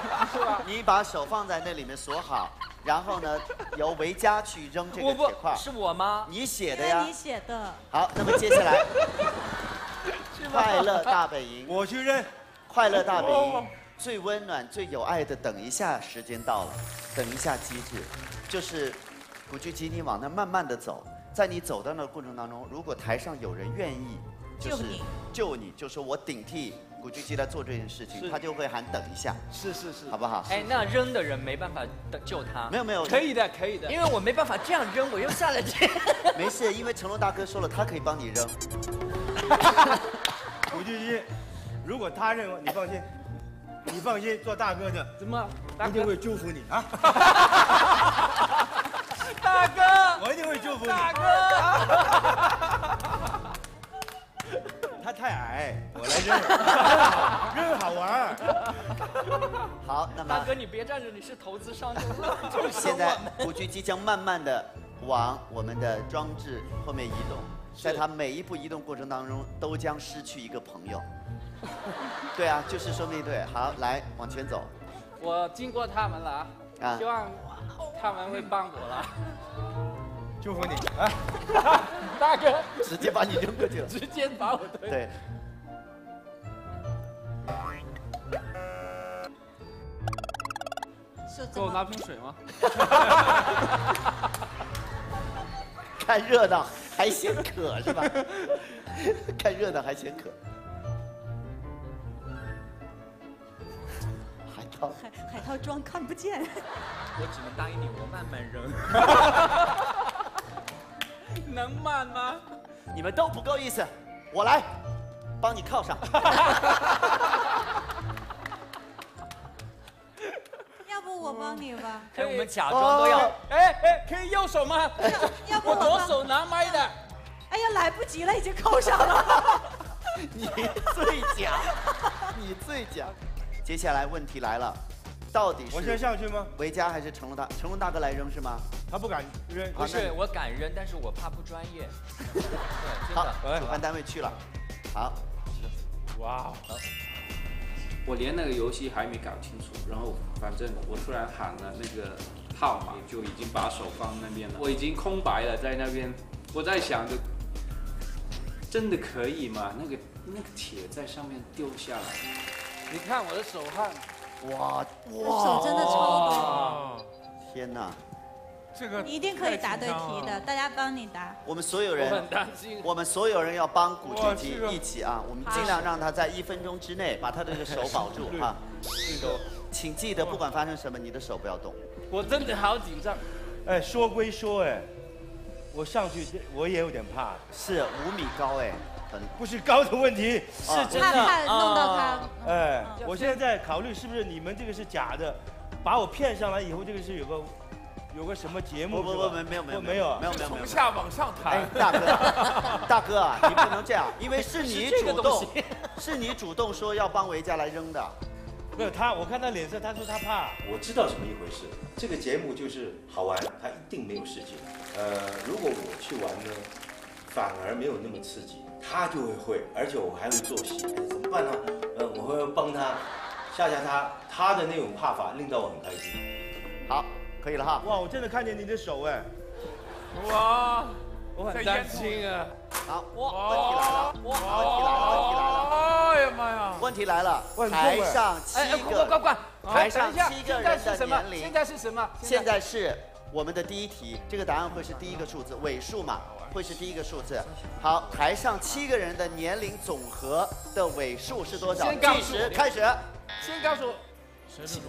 你把手放在那里面锁好，然后呢 由维嘉去扔这个铁块。是我吗？你写的呀你。写的。好，那么接下来，快乐大本营，我去扔。快乐大本哦营最温暖、最有爱的，等一下时间到了，等一下机制，就是古巨基，你往那慢慢的走，在你走到那个过程当中，如果台上有人愿意，就是救你，就说我顶替古巨基来做这件事情，他就会喊等一下，是是是，好不好？哎，那扔的人没办法等救他。没有没有可以的可以的，因为我没办法这样扔，我又下来这样。没事，因为成龙大哥说了，他可以帮你扔。古巨基，如果他认为你放心，你放心，做大哥的怎么一定会祝福你啊！大哥，我一定会祝福你。大哥，他太矮，我来扔，扔好，玩。好，那么大哥，你别站着，你是投资商，就是现在古巨基将慢慢的往我们的装置后面移动，在他每一步移动过程当中，都将失去一个朋友。对啊，就是说明对。好，来往前走。我经过他们了啊，啊希望他们会帮我了。祝福你啊！大哥，直接把你扔过去了。直接把我推。对。给我拿瓶水吗？看热闹还嫌渴是吧？看热闹还嫌渴。涛，海海涛装看不见。我只能答应你，我慢慢扔。能慢吗？你们都不够意思，我来帮你靠上。要不我帮你吧？哎，我们假装都要。哎哎，可以右手吗？要不我左手拿麦的。哎呀，来不及了，已经扣上了。你最假，你最假。接下来问题来了，到底是我先上去吗？维嘉还是成龙大？成龙大哥来扔是吗？他不敢扔。不是，我敢扔，但是我怕不专业。好，主办单位去了。好。哇。我连那个游戏还没搞清楚，然后反正我突然喊了那个号码，就已经把手放那边了，我已经空白了在那边，我在想着，真的可以吗？那个那个铁在上面掉下来，你看我的手汗，哇哇手真的超多。天哪！这个你一定可以答对题的，大家帮你答。我们所有人，我很担心我们所有人要帮古哇巨基一起啊，我们尽量让他在一分钟之内把他的这个手保住哈。请记得，不管发生什么，你的手不要动。我真的好紧张。哎，说归说，哎，我上去我也有点怕。是五米高哎，很不是高的问题，是真的怕怕弄到他。哎，我现在在考虑是不是你们这个是假的，把我骗上来以后，这个是有个有个什么节目？不不不，没有没有没有没有没有没有。从下往上抬。哎，大哥，大哥啊，你不能这样，因为是你主动 是你主动说要帮维嘉来扔的。没有他，我看他脸色，他说他怕。我知道什么一回事，这个节目就是好玩，他一定没有事情。呃，如果我去玩呢，反而没有那么刺激，他就会会，而且我还会做戏，哎怎么办呢？呃，我会帮他吓吓他，他的那种怕法令到我很开心。好，可以了哈。哇，我真的看见你的手哎，哇，我很担心啊。好，哇问题来了，问题来了，问题来了。哎呀妈呀！问题来了，台哎上七哎，快快快，快！台上等一下七个现在人的是什么年？龄现在是什么？现在是我们的第一题，这个答案会是第一个数字，尾数嘛，会是第一个数字。好，台上七个人的年龄总和的尾数是多少？计先告诉我时开始。先告诉我，谁是我？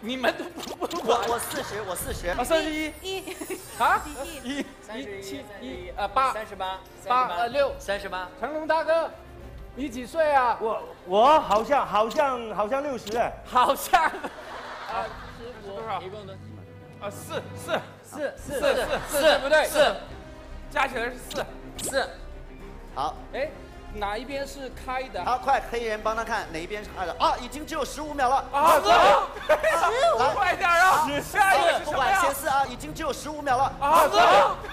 你们都不不我我四十，我四十。啊，三十一一啊，一一一、七一、呃八三十八、八呃六。三十八。成龙大哥，你几岁啊？我我好像好像好像六十哎，好像啊，多少？一共的啊，四四四四四四对不对？四，加起来是四。四。好，哎，哪一边是开的？好，快，黑人帮他看哪一边是开的啊？已经只有十五秒了。啊，走十五，快点啊！下一个是不管什么呀？先四啊，已经只有十五秒了。啊，走，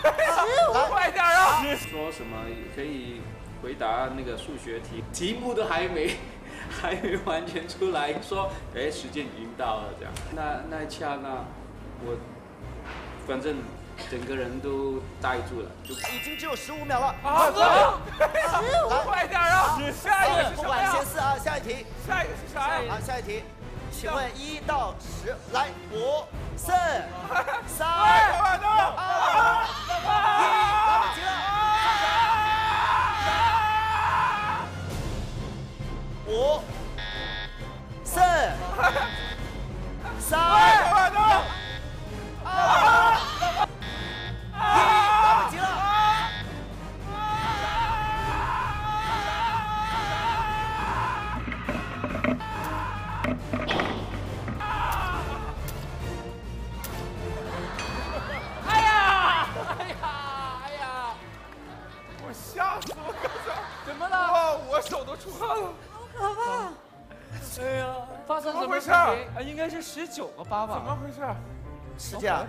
十五，快点啊！说什么可以回答那个数学题，题目都还没 还没完全出来，说哎时间已经到了这样。那那一刹那，我反正整个人都呆住了，就已经只有十五秒了。啊，走，十五，快点啊！下一个是不管什么呀？先四啊，下一题。下一个是啥呀？好，下一题，请问一到十，来五、四、三、二、一，来不及了。五、四、三！二、十九个八吧？怎么回事？是这样，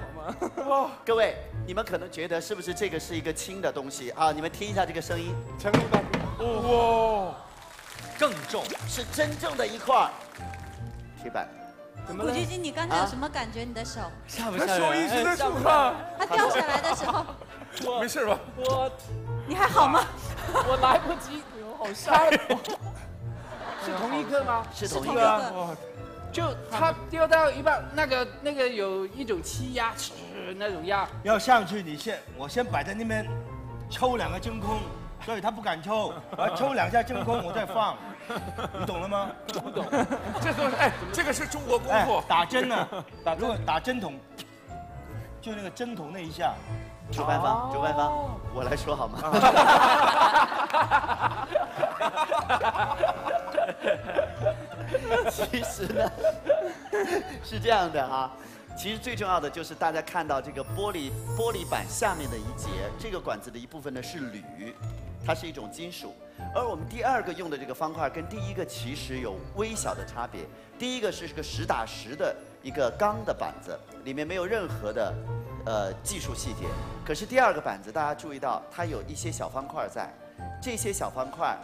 各位，你们可能觉得是不是这个是一个轻的东西啊？你们听一下这个声音，成龙大哥，哇，更重，是真正的一块铁板。古巨基，你刚才有什么感觉？你的手？他手一直在出汗，他掉下来的时候，没事吧？我，你还好吗？我来不及，我好吓人。是同一个吗？是同一个。就他掉到一半，那个那个有一种气压，那种压。要上去，你先我先摆在那边，抽两个真空，所以他不敢抽，我要抽两下真空，我再放，你懂了吗？不懂。这都是哎，这个是中国功夫。打针呢？打如果打针筒，就那个针筒那一下。主办方，主办方，我来说好吗？其实呢，是这样的哈。其实最重要的就是大家看到这个玻璃玻璃板下面的一节，这个管子的一部分呢是铝，它是一种金属。而我们第二个用的这个方块跟第一个其实有微小的差别。第一个是个实打实的一个钢的板子，里面没有任何的呃技术细节。可是第二个板子，大家注意到它有一些小方块在，这些小方块，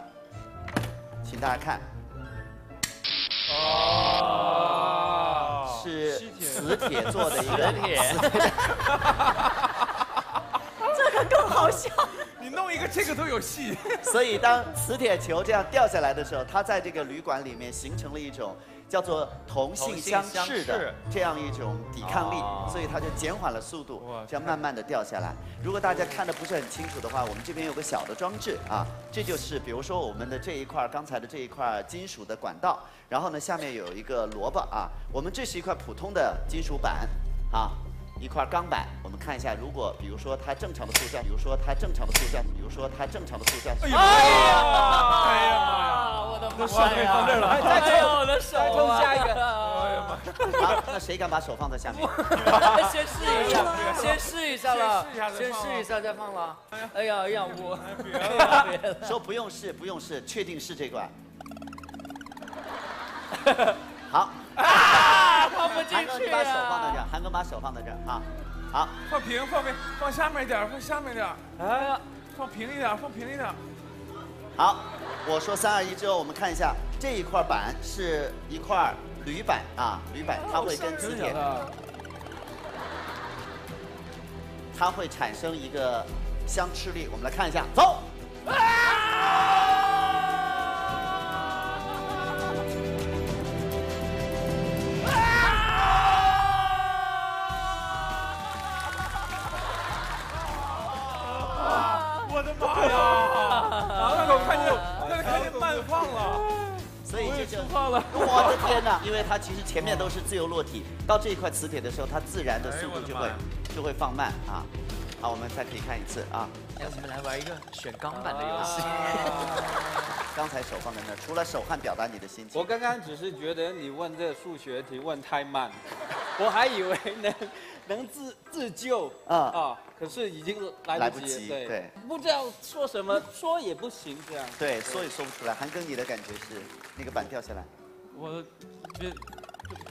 请大家看。哦，是磁铁做的一个铁，这个更好笑。你弄一个这个都有戏。所以当磁铁球这样掉下来的时候，它在这个旅馆里面形成了一种叫做同性相斥的这样一种抵抗力，所以它就减缓了速度，这样慢慢的掉下来。如果大家看的不是很清楚的话，我们这边有个小的装置啊，这就是比如说我们的这一块刚才的这一块金属的管道。然后呢，下面有一个萝卜啊，我们这是一块普通的金属板，啊，一块钢板。我们看一下，如果比如说它正常的速下，比如说它正常的速下，比如说它正常的速下。哎呀！哎呀妈！我的妈！手可以放这儿了。再抽我的手，抽下一个。哎呀妈！好，那谁敢把手放在下面？先试一下，先试一下了，先试一下再放了。哎呀哎呀，我 说不用试，不用试，确定是这块。好，放不进去韩哥，把手放在这儿。韩哥把手放在这儿啊。好，放平，放平，放下面一点，放下面一点。哎，放平一点，放平一点。好，我说三二一之后，我们看一下这一块板是一块铝板啊，铝板它会跟磁铁，它会产生一个相斥力。我们来看一下，走。我我的天哪！因为它其实前面都是自由落体，到这一块磁铁的时候，它自然的速度就会就会放慢啊。好，我们再可以看一次啊。让我们来玩一个选钢板的游戏。刚才手放在那，除了手汗表达你的心情。我刚刚只是觉得你问这数学题问太慢，我还以为能能自自救啊啊！可是已经来不及，对，不知道说什么，说也不行这样。对，说也说不出来。韩庚，你的感觉是那个板掉下来？我别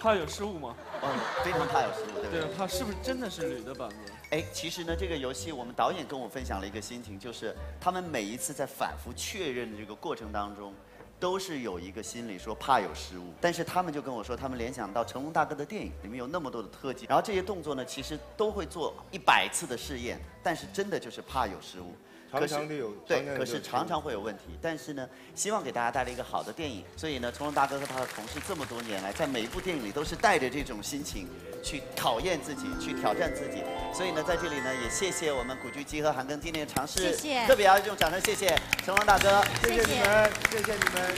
怕有失误吗？嗯，非常怕有失误，对不对？对，怕是不是真的是铝的板子？哎，其实呢，这个游戏我们导演跟我分享了一个心情，就是他们每一次在反复确认的这个过程当中，都是有一个心理说怕有失误。但是他们就跟我说，他们联想到成龙大哥的电影里面有那么多的特技，然后这些动作呢，其实都会做一百次的试验，但是真的就是怕有失误。常常都有对，可是常常会有问题。但是呢，希望给大家带来一个好的电影。所以呢，成龙大哥和他的同事这么多年来，在每一部电影里都是带着这种心情去考验自己，去挑战自己。所以呢，在这里呢，也谢谢我们古巨基和韩庚今天的尝试，谢谢，特别要用掌声谢谢成龙大哥，谢谢你们，谢谢你们。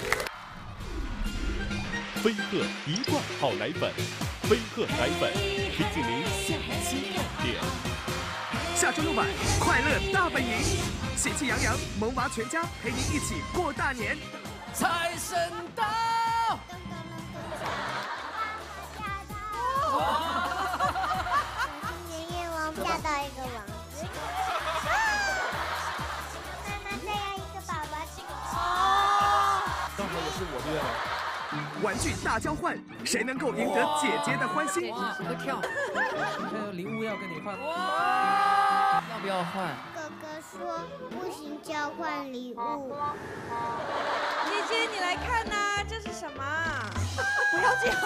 飞鹤一罐好奶粉，飞鹤奶粉提醒您下期亮点。下周六晚，快乐大本营，喜气洋洋，萌娃全家陪您一起过大年。财神到！今年愿望嫁到一个王子。妈妈再要一个宝宝。刚好也是我的愿望。玩具大交换，谁能够赢得姐姐的欢心？会跳，还有礼物要跟你换，要不要换？哥哥说不行交换礼物。姐姐，你来看呐，这是什么？不要这样。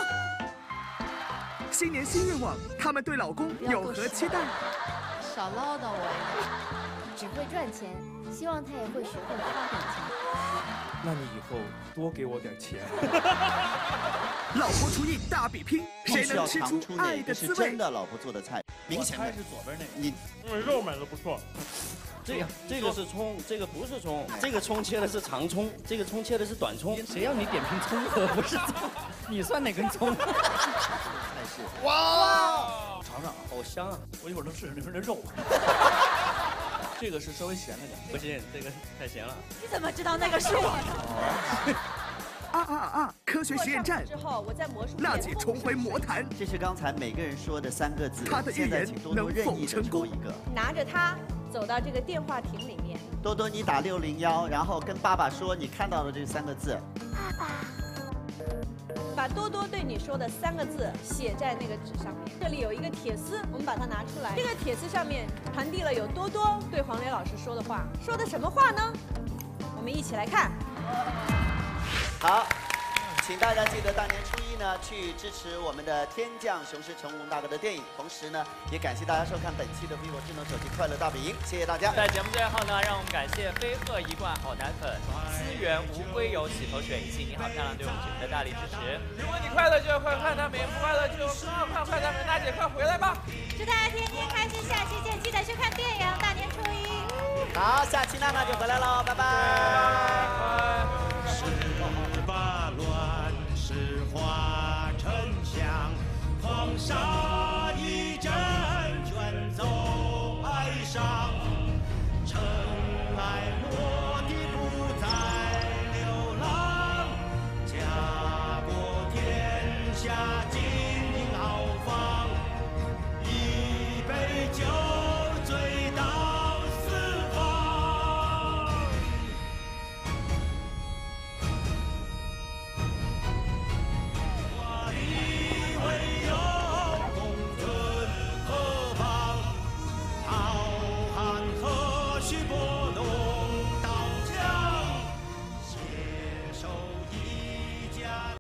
新年新愿望，他们对老公有何期待？少唠叨我，只会赚钱，希望他也会学会花点钱。那你以后多给我点钱。老婆厨艺大比拼，谁能吃出爱的滋味？真的老婆做的菜，明显的是左边那个。你，因为肉买的不错。这个这个是葱，这个不是葱，这个葱切的是长葱，这个葱切的是短葱。谁让你点评葱和不是葱？你算哪根葱？哇！尝尝，好香啊！我一会儿能试试里面的肉。这个是稍微咸了点，不行，这个太咸了。你怎么知道那个是我的？啊啊啊！科学实验站之后，我在魔术。娜姐重回魔坛。这是刚才每个人说的三个字。他的预言能否成功？一个。拿着它走到这个电话亭里面。多多，你打六零幺，然后跟爸爸说你看到了这三个字。爸爸。把多多对你说的三个字写在那个纸上面。这里有一个铁丝，我们把它拿出来。这个铁丝上面传递了有多多对黄磊老师说的话，说的什么话呢？我们一起来看。好。请大家记得大年初一呢去支持我们的天降雄狮成龙大哥的电影，同时呢也感谢大家收看本期的 vivo 智能手机快乐大本营，谢谢大家。在节目最后呢，让我们感谢飞鹤一罐好奶粉、资源无硅油洗头水以及你好漂亮对我们节目的大力支持。如果你快乐就要快快大美，不快乐就快快快大美，大姐快回来吧！祝大家天天开心，下期见，记得去看电影，大年初一。好，下期娜娜就回来喽，拜拜。化沉香狂沙一阵卷走哀伤尘埃落